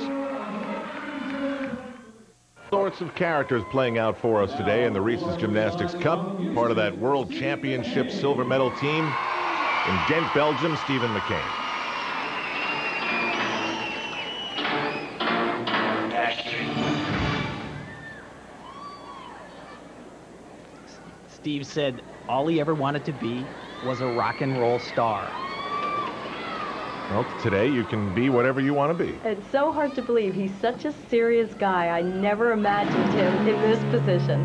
Sorts of characters playing out for us today in the Reese's Gymnastics Cup, part of that World Championship silver medal team in Ghent, Belgium, Stephen McCain. Steve said all he ever wanted to be was a rock and roll star. Well, today you can be whatever you want to be. It's so hard to believe he's such a serious guy. I never imagined him in this position.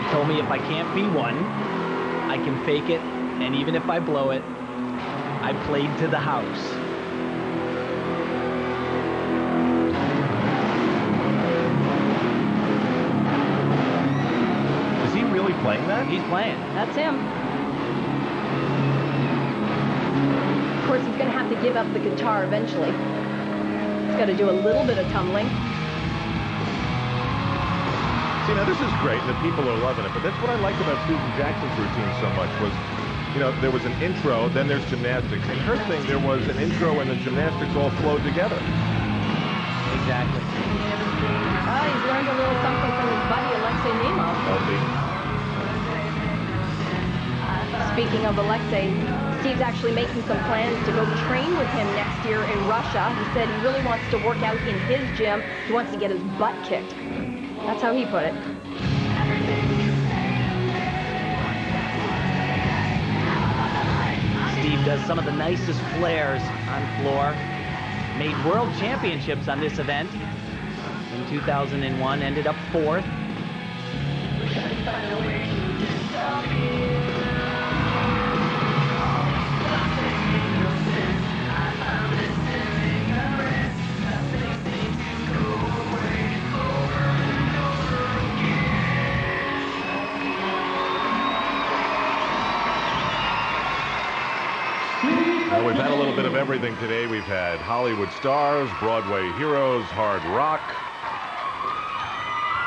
He told me if I can't be one, I can fake it, and even if I blow it, I played to the house. Playing that? He's playing. That's him. Of course, he's going to have to give up the guitar eventually. He's got to do a little bit of tumbling. See, now this is great, and the people are loving it, but that's what I liked about Susan Jackson's routine so much was, you know, there was an intro, then there's gymnastics. And her thing, there was an intro and the gymnastics all flowed together. Exactly. Ah, he's learned a little something from his buddy Alexei Nemov. Healthy. Speaking of Alexei, Steve's actually making some plans to go train with him next year in Russia. He said he really wants to work out in his gym. He wants to get his butt kicked. That's how he put it. Steve does some of the nicest flares on floor. Made world championships on this event in 2001. Ended up fourth. Everything today. We've had Hollywood stars, Broadway heroes, hard rock.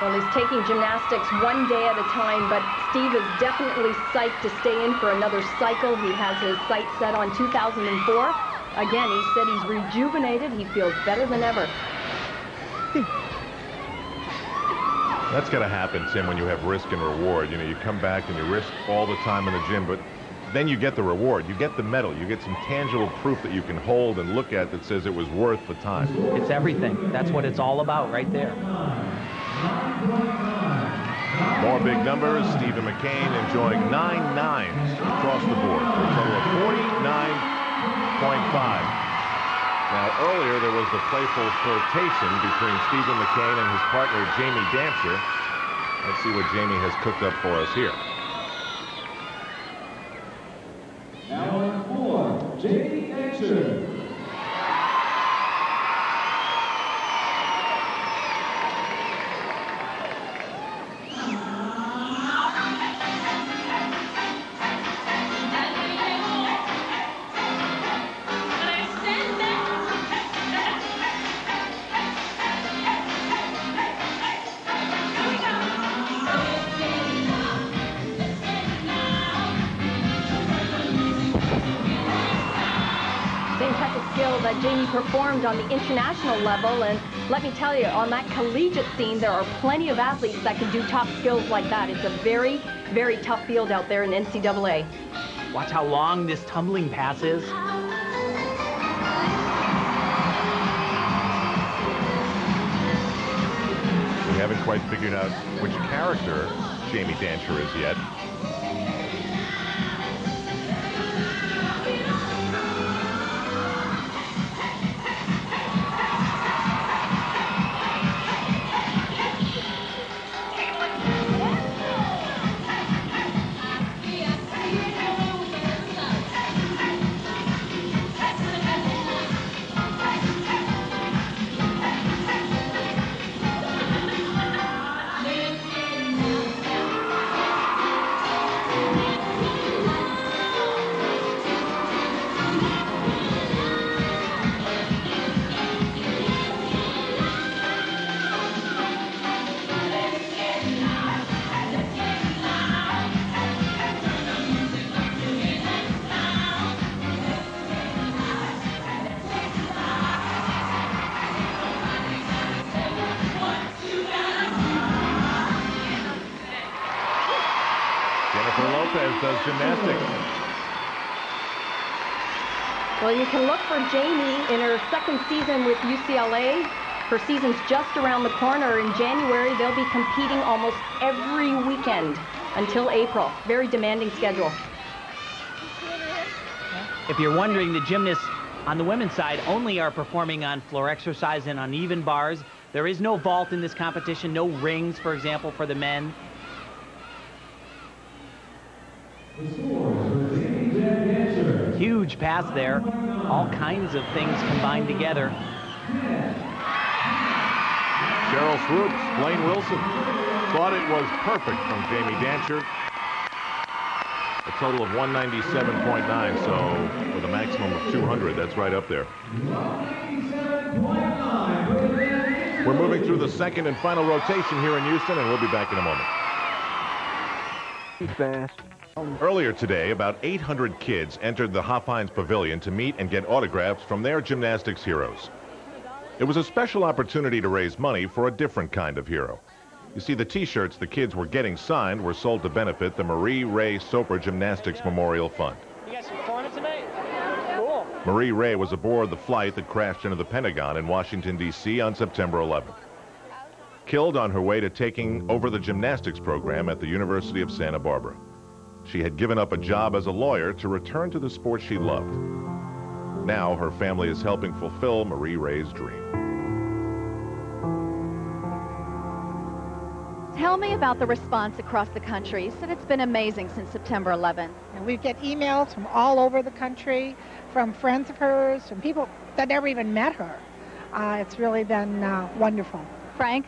Well, he's taking gymnastics one day at a time, but Steve is definitely psyched to stay in for another cycle. He has his sights set on 2004. Again, he said he's rejuvenated. He feels better than ever. That's going to happen, Tim, when you have risk and reward. You know, you come back and you risk all the time in the gym, but then you get the reward. You get the medal. You get some tangible proof that you can hold and look at that says it was worth the time. It's everything. That's what it's all about right there. More big numbers. Stephen McCain enjoying nine nines across the board for a total of 49.5. Now, earlier there was the playful flirtation between Stephen McCain and his partner Jamie Dantzscher. Let's see what Jamie has cooked up for us here. Now at four, international level. And let me tell you, on that collegiate scene, there are plenty of athletes that can do top skills like that. It's a very, very tough field out there in NCAA. Watch how long this tumbling pass is. We haven't quite figured out which character Jamie Dantzscher is yet. Season with UCLA. Her season's just around the corner. In January, they'll be competing almost every weekend until April. Very demanding schedule. If you're wondering, the gymnasts on the women's side only are performing on floor exercise and uneven bars. There is no vault in this competition, no rings, for example, for the men. Huge pass there. All kinds of things combined together. Sheryl Swoopes, Blaine Wilson. Thought it was perfect from Jamie Dantzscher. A total of 197.9, so with a maximum of 200, that's right up there. We're moving through the second and final rotation here in Houston, and we'll be back in a moment. Fast. Earlier today, about 800 kids entered the Hofheinz Pavilion to meet and get autographs from their gymnastics heroes. It was a special opportunity to raise money for a different kind of hero. You see, the T-shirts the kids were getting signed were sold to benefit the Mari-Rae Sopper Gymnastics Memorial Fund. You tonight? Cool. Mari-Rae was aboard the flight that crashed into the Pentagon in Washington, D.C. on September 11th. Killed on her way to taking over the gymnastics program at the University of Santa Barbara. She had given up a job as a lawyer to return to the sport she loved. Now her family is helping fulfill Mari-Rae's dream. Tell me about the response across the country. You said it's been amazing since September 11th. And we get emails from all over the country, from friends of hers, from people that never even met her. Uh, it's really been uh, wonderful. Frank?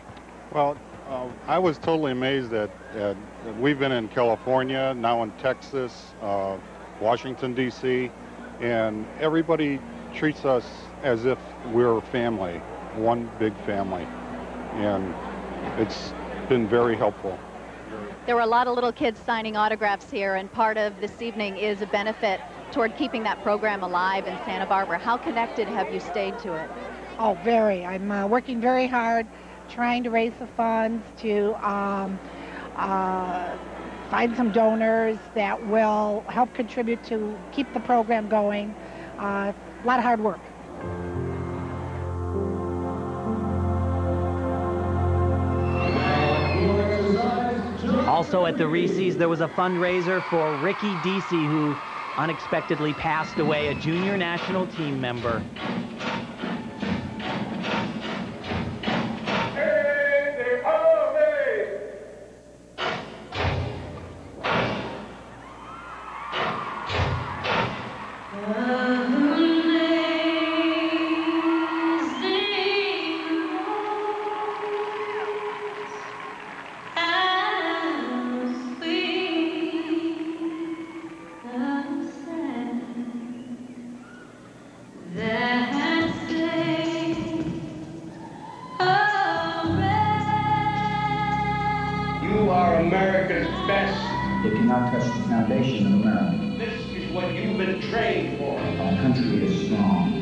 Well, uh, I was totally amazed that, uh, that we've been in California, now in Texas, uh, Washington, D.C., and everybody treats us as if we're a family, one big family. And it's been very helpful. There were a lot of little kids signing autographs here, and part of this evening is a benefit toward keeping that program alive in Santa Barbara. How connected have you stayed to it? Oh, very. I'm uh, working very hard trying to raise the funds to um, uh, find some donors that will help contribute to keep the program going. Uh, a lot of hard work. Also at the Reese's, there was a fundraiser for Ricky Deasy, who unexpectedly passed away, a junior national team member. They cannot touch the foundation of America. This is what you've been trained for. Our country is strong.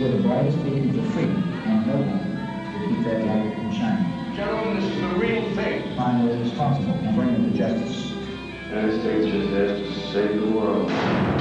We're the brightest beacons of freedom, and no one will keep that light from shining. Gentlemen, this is the real thing. Find those responsible and bring them to justice. The United States just has to save the world.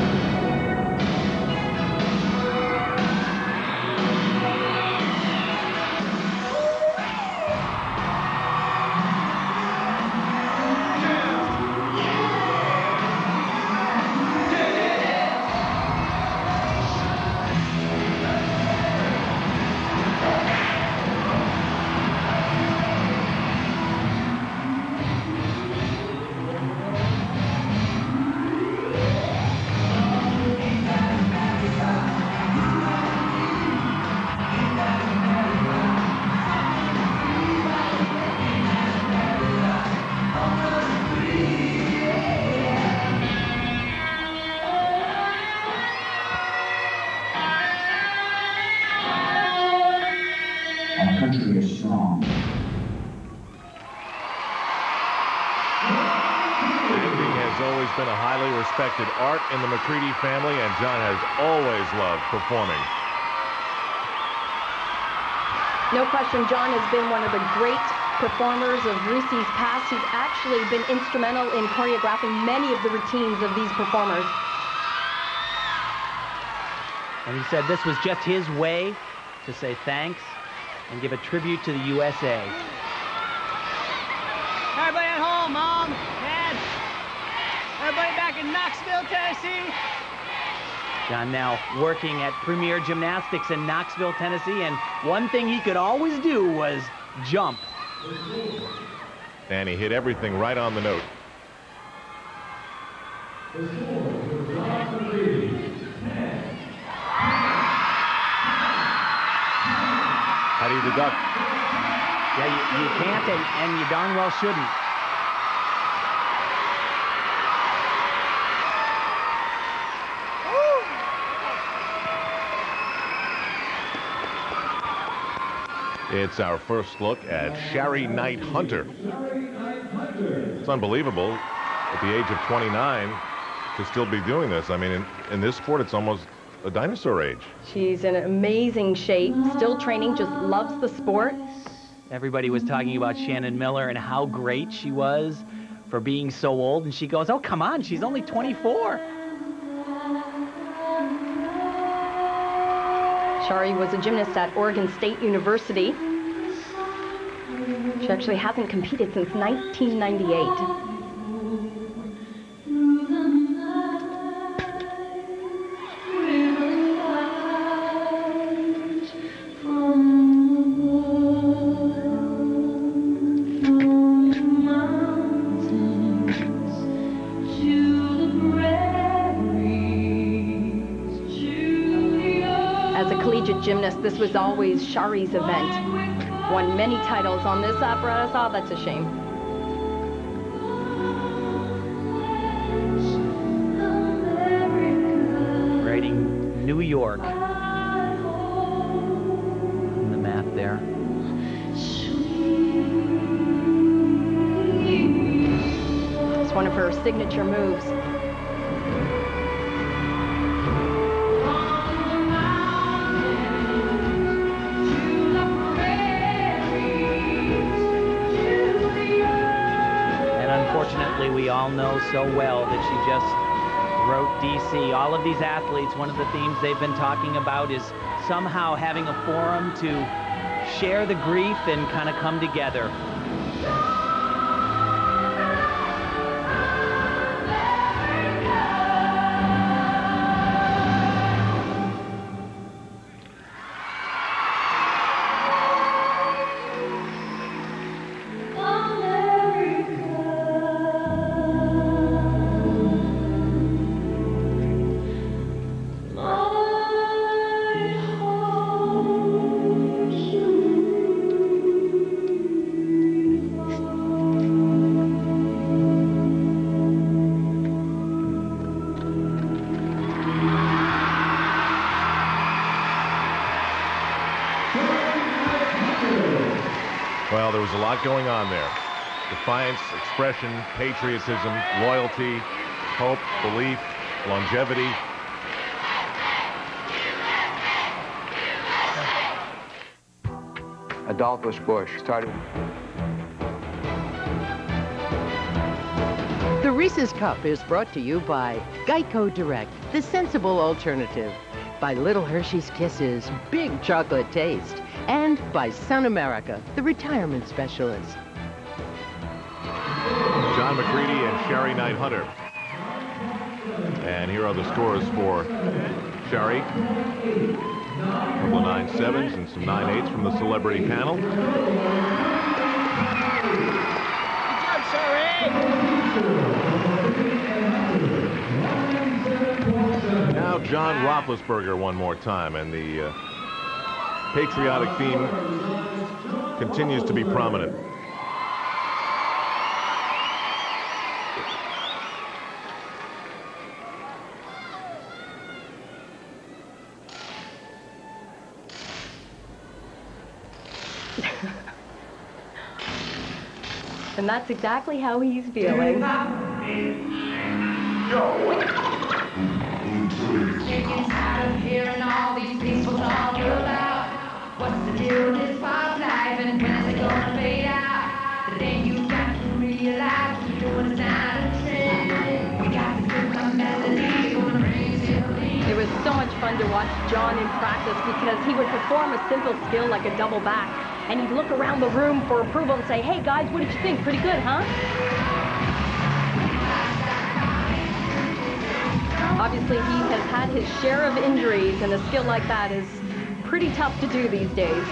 Family, and John has always loved performing. No question, John has been one of the great performers of Reese's past. He's actually been instrumental in choreographing many of the routines of these performers. And he said this was just his way to say thanks and give a tribute to the USA. Everybody at home, Mom, Dad. Everybody back in Knoxville, Tennessee. John now working at Premier Gymnastics in Knoxville, Tennessee, and one thing he could always do was jump. And he hit everything right on the note. How do you deduct? Yeah, you, you can't, and, and you darn well shouldn't. It's our first look at Shari Knight Hunter. It's unbelievable at the age of 29 to still be doing this. I mean, in, in this sport, it's almost a dinosaur age. She's in amazing shape, still training, just loves the sport. Everybody was talking about Shannon Miller and how great she was for being so old, and she goes, "Oh, come on, she's only 24." Shari was a gymnast at Oregon State University. She actually hasn't competed since 1998. Always Shari's event. Won many titles on this apparatus. Oh, that's a shame. Writing New York on the map there. It's one of her signature moves. So well that she just wrote DC. All of these athletes, one of the themes they've been talking about is somehow having a forum to share the grief and kind of come together. Going on there. Defiance, expression, patriotism, loyalty, hope, belief, longevity. Adolphus Bush started. The Reese's Cup is brought to you by Geico Direct, the sensible alternative. By Little Hershey's Kisses, big chocolate taste. And by Sun America, the retirement specialist. John Macready and Sherry Knight Hunter. And here are the scores for Sherry. A couple of nine sevens and some nine eights from the celebrity panel. Now John Roethlisberger one more time, and the uh, patriotic theme continues to be prominent. and that's exactly how he's feeling. Go what's the with this life and gonna fade out? Then you got to a the. It was so much fun to watch John in practice because he would perform a simple skill like a double back and he'd look around the room for approval and say, hey guys, what did you think? Pretty good, huh? Obviously, he has had his share of injuries, and a skill like that is pretty tough to do these days.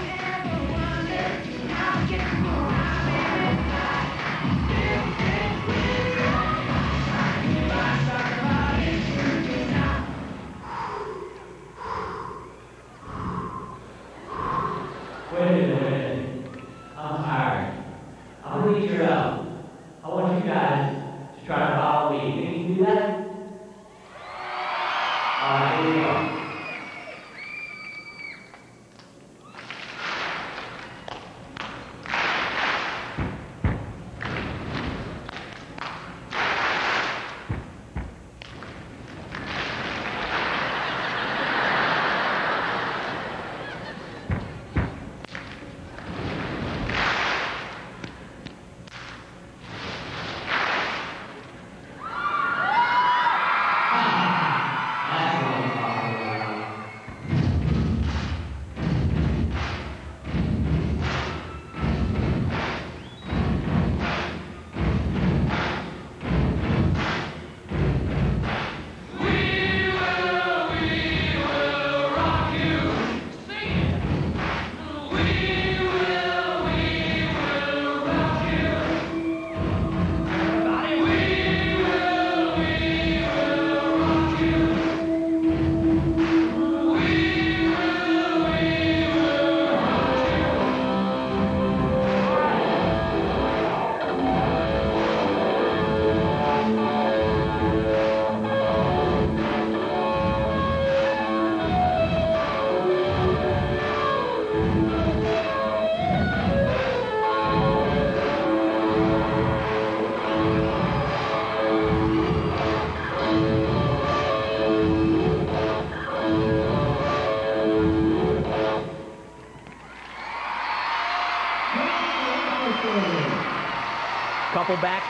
I'm tired. I'm gonna get you up. I want you guys to try to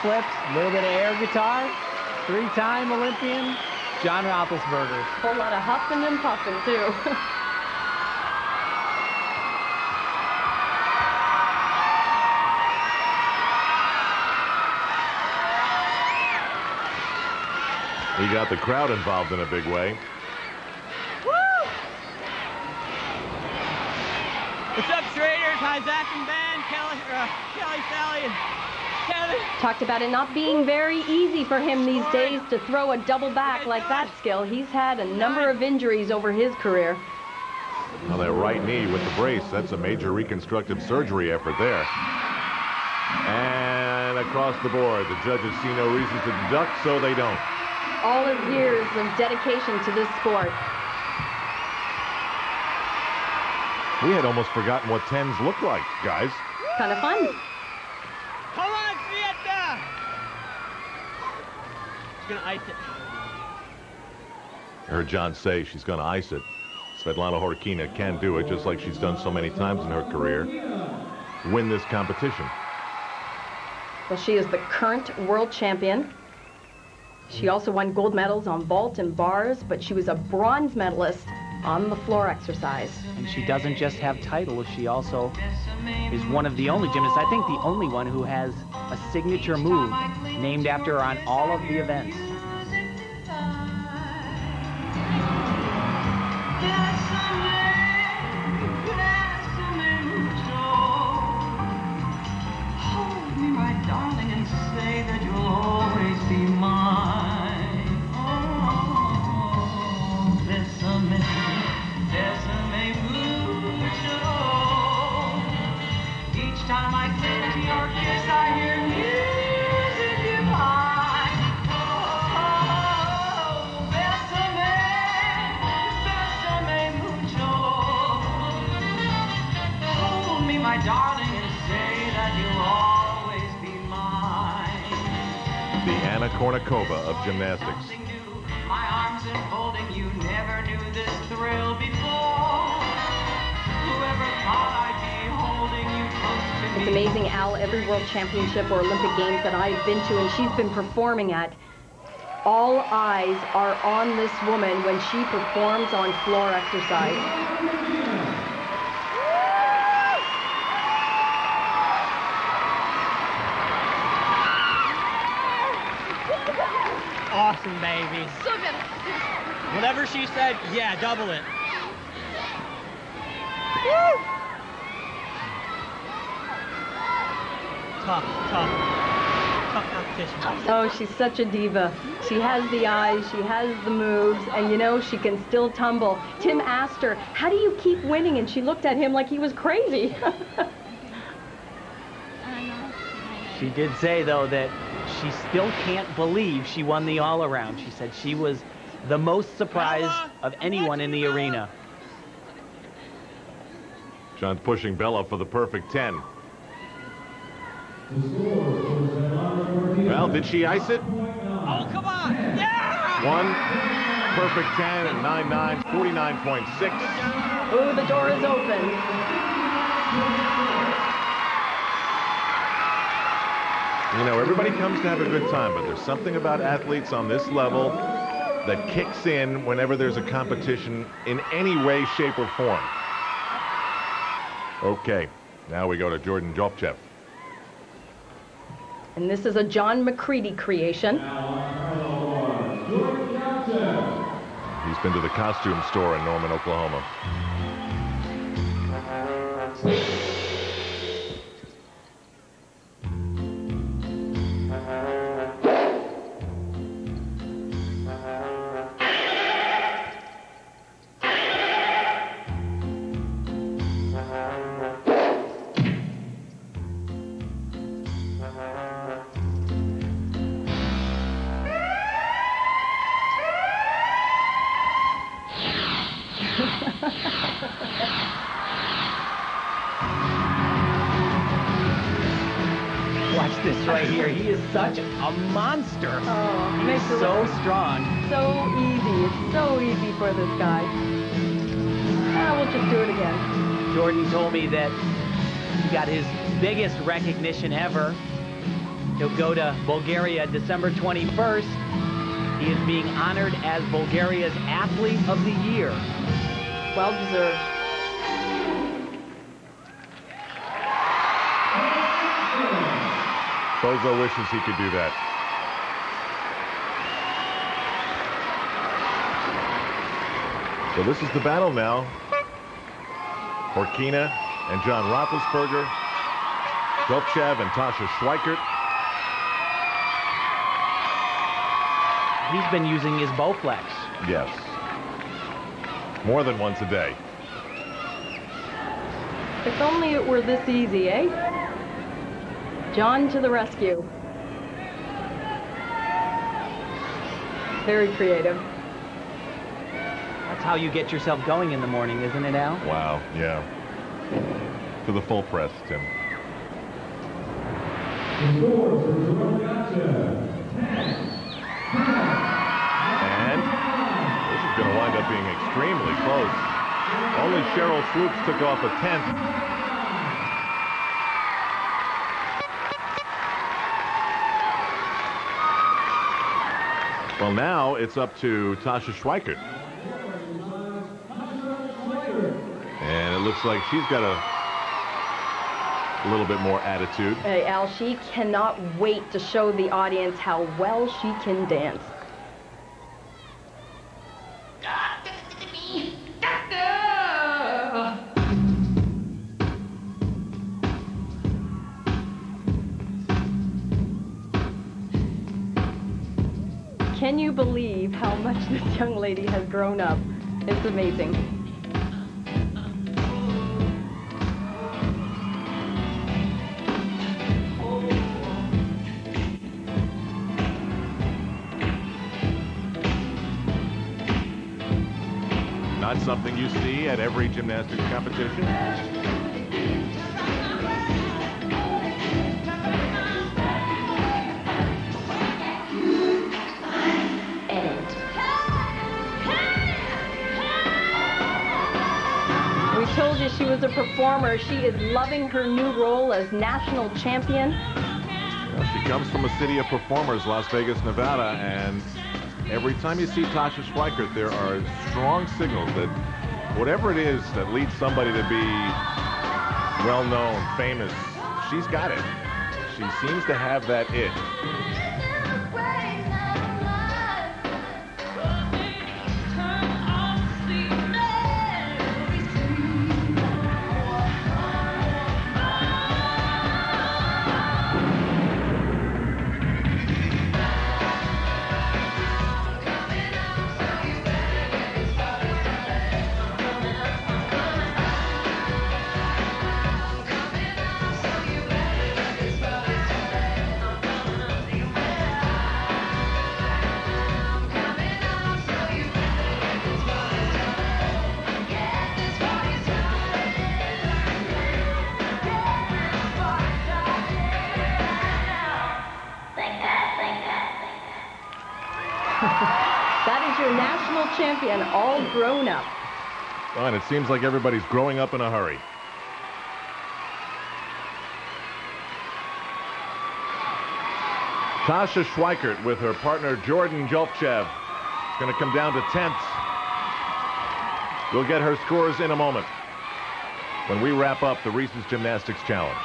Couple backflips, a little bit of air guitar. Three-time Olympian, John Roethlisberger. Whole lot of huffing and puffing, too. He got the crowd involved in a big way. Woo! What's up, Traders? Hi, Zach and Ben, Kelly, uh, Kelly, Sally, and Kevin. Talked about it not being very easy for him these days to throw a double back like that skill. He's had a number of injuries over his career. Now that right knee with the brace, that's a major reconstructive surgery effort there. And across the board, the judges see no reason to deduct, so they don't. All his years of dedication to this sport. We had almost forgotten what tens look like, guys. Kind of fun. Come on, Fiesta! She's gonna ice it. I heard John say she's going to ice it. Svetlana Khorkina can do it, just like she's done so many times in her career. Win this competition. Well, she is the current world champion. She mm. also won gold medals on vault and bars, but she was a bronze medalist on the floor exercise. And she doesn't just have titles, she also is one of the only gymnasts, I think the only one who has a signature move named after her on all of the events. You close to It's amazing, Al, every world championship or Olympic Games that I've been to and she's been performing at, all eyes are on this woman when she performs on floor exercise. Awesome, baby. So good. Whatever she said, yeah, double it. Tough, tough, tough competition. Oh, she's such a diva. She has the eyes, she has the moves, and you know, she can still tumble. Tim asked her, How do you keep winning? And she looked at him like he was crazy. She did say, though, that she still can't believe she won the all around. She said she was the most surprised of anyone in the arena. John's pushing Bela for the perfect 10. Well, did she ice it? Oh, come on! Yeah! One perfect 10 and 9-9, 49.6. Ooh, the door is open. You know, everybody comes to have a good time, but there's something about athletes on this level that kicks in whenever there's a competition in any way, shape, or form. Okay, now we go to Jordan Jovtchev. And this is a John Macready creation. He's been to the costume store in Norman, Oklahoma. This right here. He is such a monster. Oh, He's makes so look strong. So easy. It's so easy for this guy. Ah, we'll just do it again. Jordan told me that he got his biggest recognition ever. He'll go to Bulgaria December 21st. He is being honored as Bulgaria's Athlete of the Year. Well deserved. Bozo wishes he could do that. So this is the battle now. Khorkina and John Roethlisberger, Jovtchev and Tasha Schwikert. He's been using his Bowflex. Yes. More than once a day. If only it were this easy, eh? John to the rescue. Very creative. That's how you get yourself going in the morning, isn't it, Al? Wow, yeah. To the full press, Tim. And this is going to wind up being extremely close. Only Sheryl Swoopes took off a tenth. Well, now it's up to Tasha Schwikert. And it looks like she's got a little bit more attitude. Hey, Al, she cannot wait to show the audience how well she can dance. Believe how much this young lady has grown up? It's amazing. Not something you see at every gymnastics competition. Told you she was a performer. She is loving her new role as national champion. Well, she comes from a city of performers, Las Vegas, Nevada, and every time you see Tasha Schwikert, there are strong signals that whatever it is that leads somebody to be well-known, famous, she's got it. She seems to have that it. Seems like everybody's growing up in a hurry. Tasha Schwikert with her partner Jordan Jovtchev. It's going to come down to tenths. We'll get her scores in a moment when we wrap up the Reese's Gymnastics Challenge.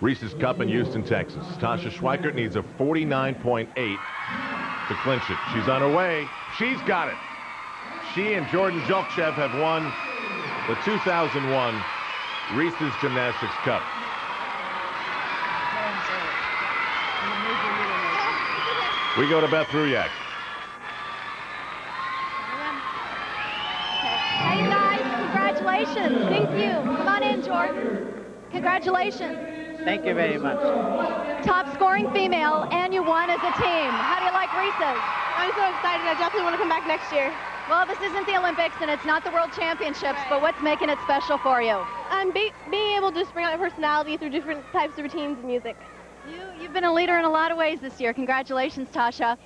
Reese's Cup in Houston, Texas. Tasha Schwikert needs a 49.8 to clinch it. She's on her way. She's got it. She and Jordan Jovtchev have won the 2001 Reese's Gymnastics Cup. We go to Beth Ruyak. Hey guys, congratulations. Thank you. Come on in, Jordan. Congratulations. Thank you very much. Top scoring female, and you won as a team. How do you like Reese's? I'm so excited. I definitely want to come back next year. Well, this isn't the Olympics and it's not the World Championships, but what's making it special for you? Um, be, being able to just bring out my personality through different types of routines and music. You, you've been a leader in a lot of ways this year. Congratulations, Tasha.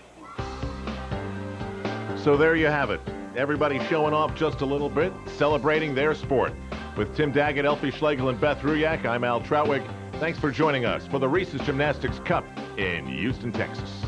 So there you have it. Everybody showing off just a little bit, celebrating their sport. With Tim Daggett, Elfie Schlegel, and Beth Ruyak, I'm Al Trautwig. Thanks for joining us for the Reese's Gymnastics Cup in Houston, Texas.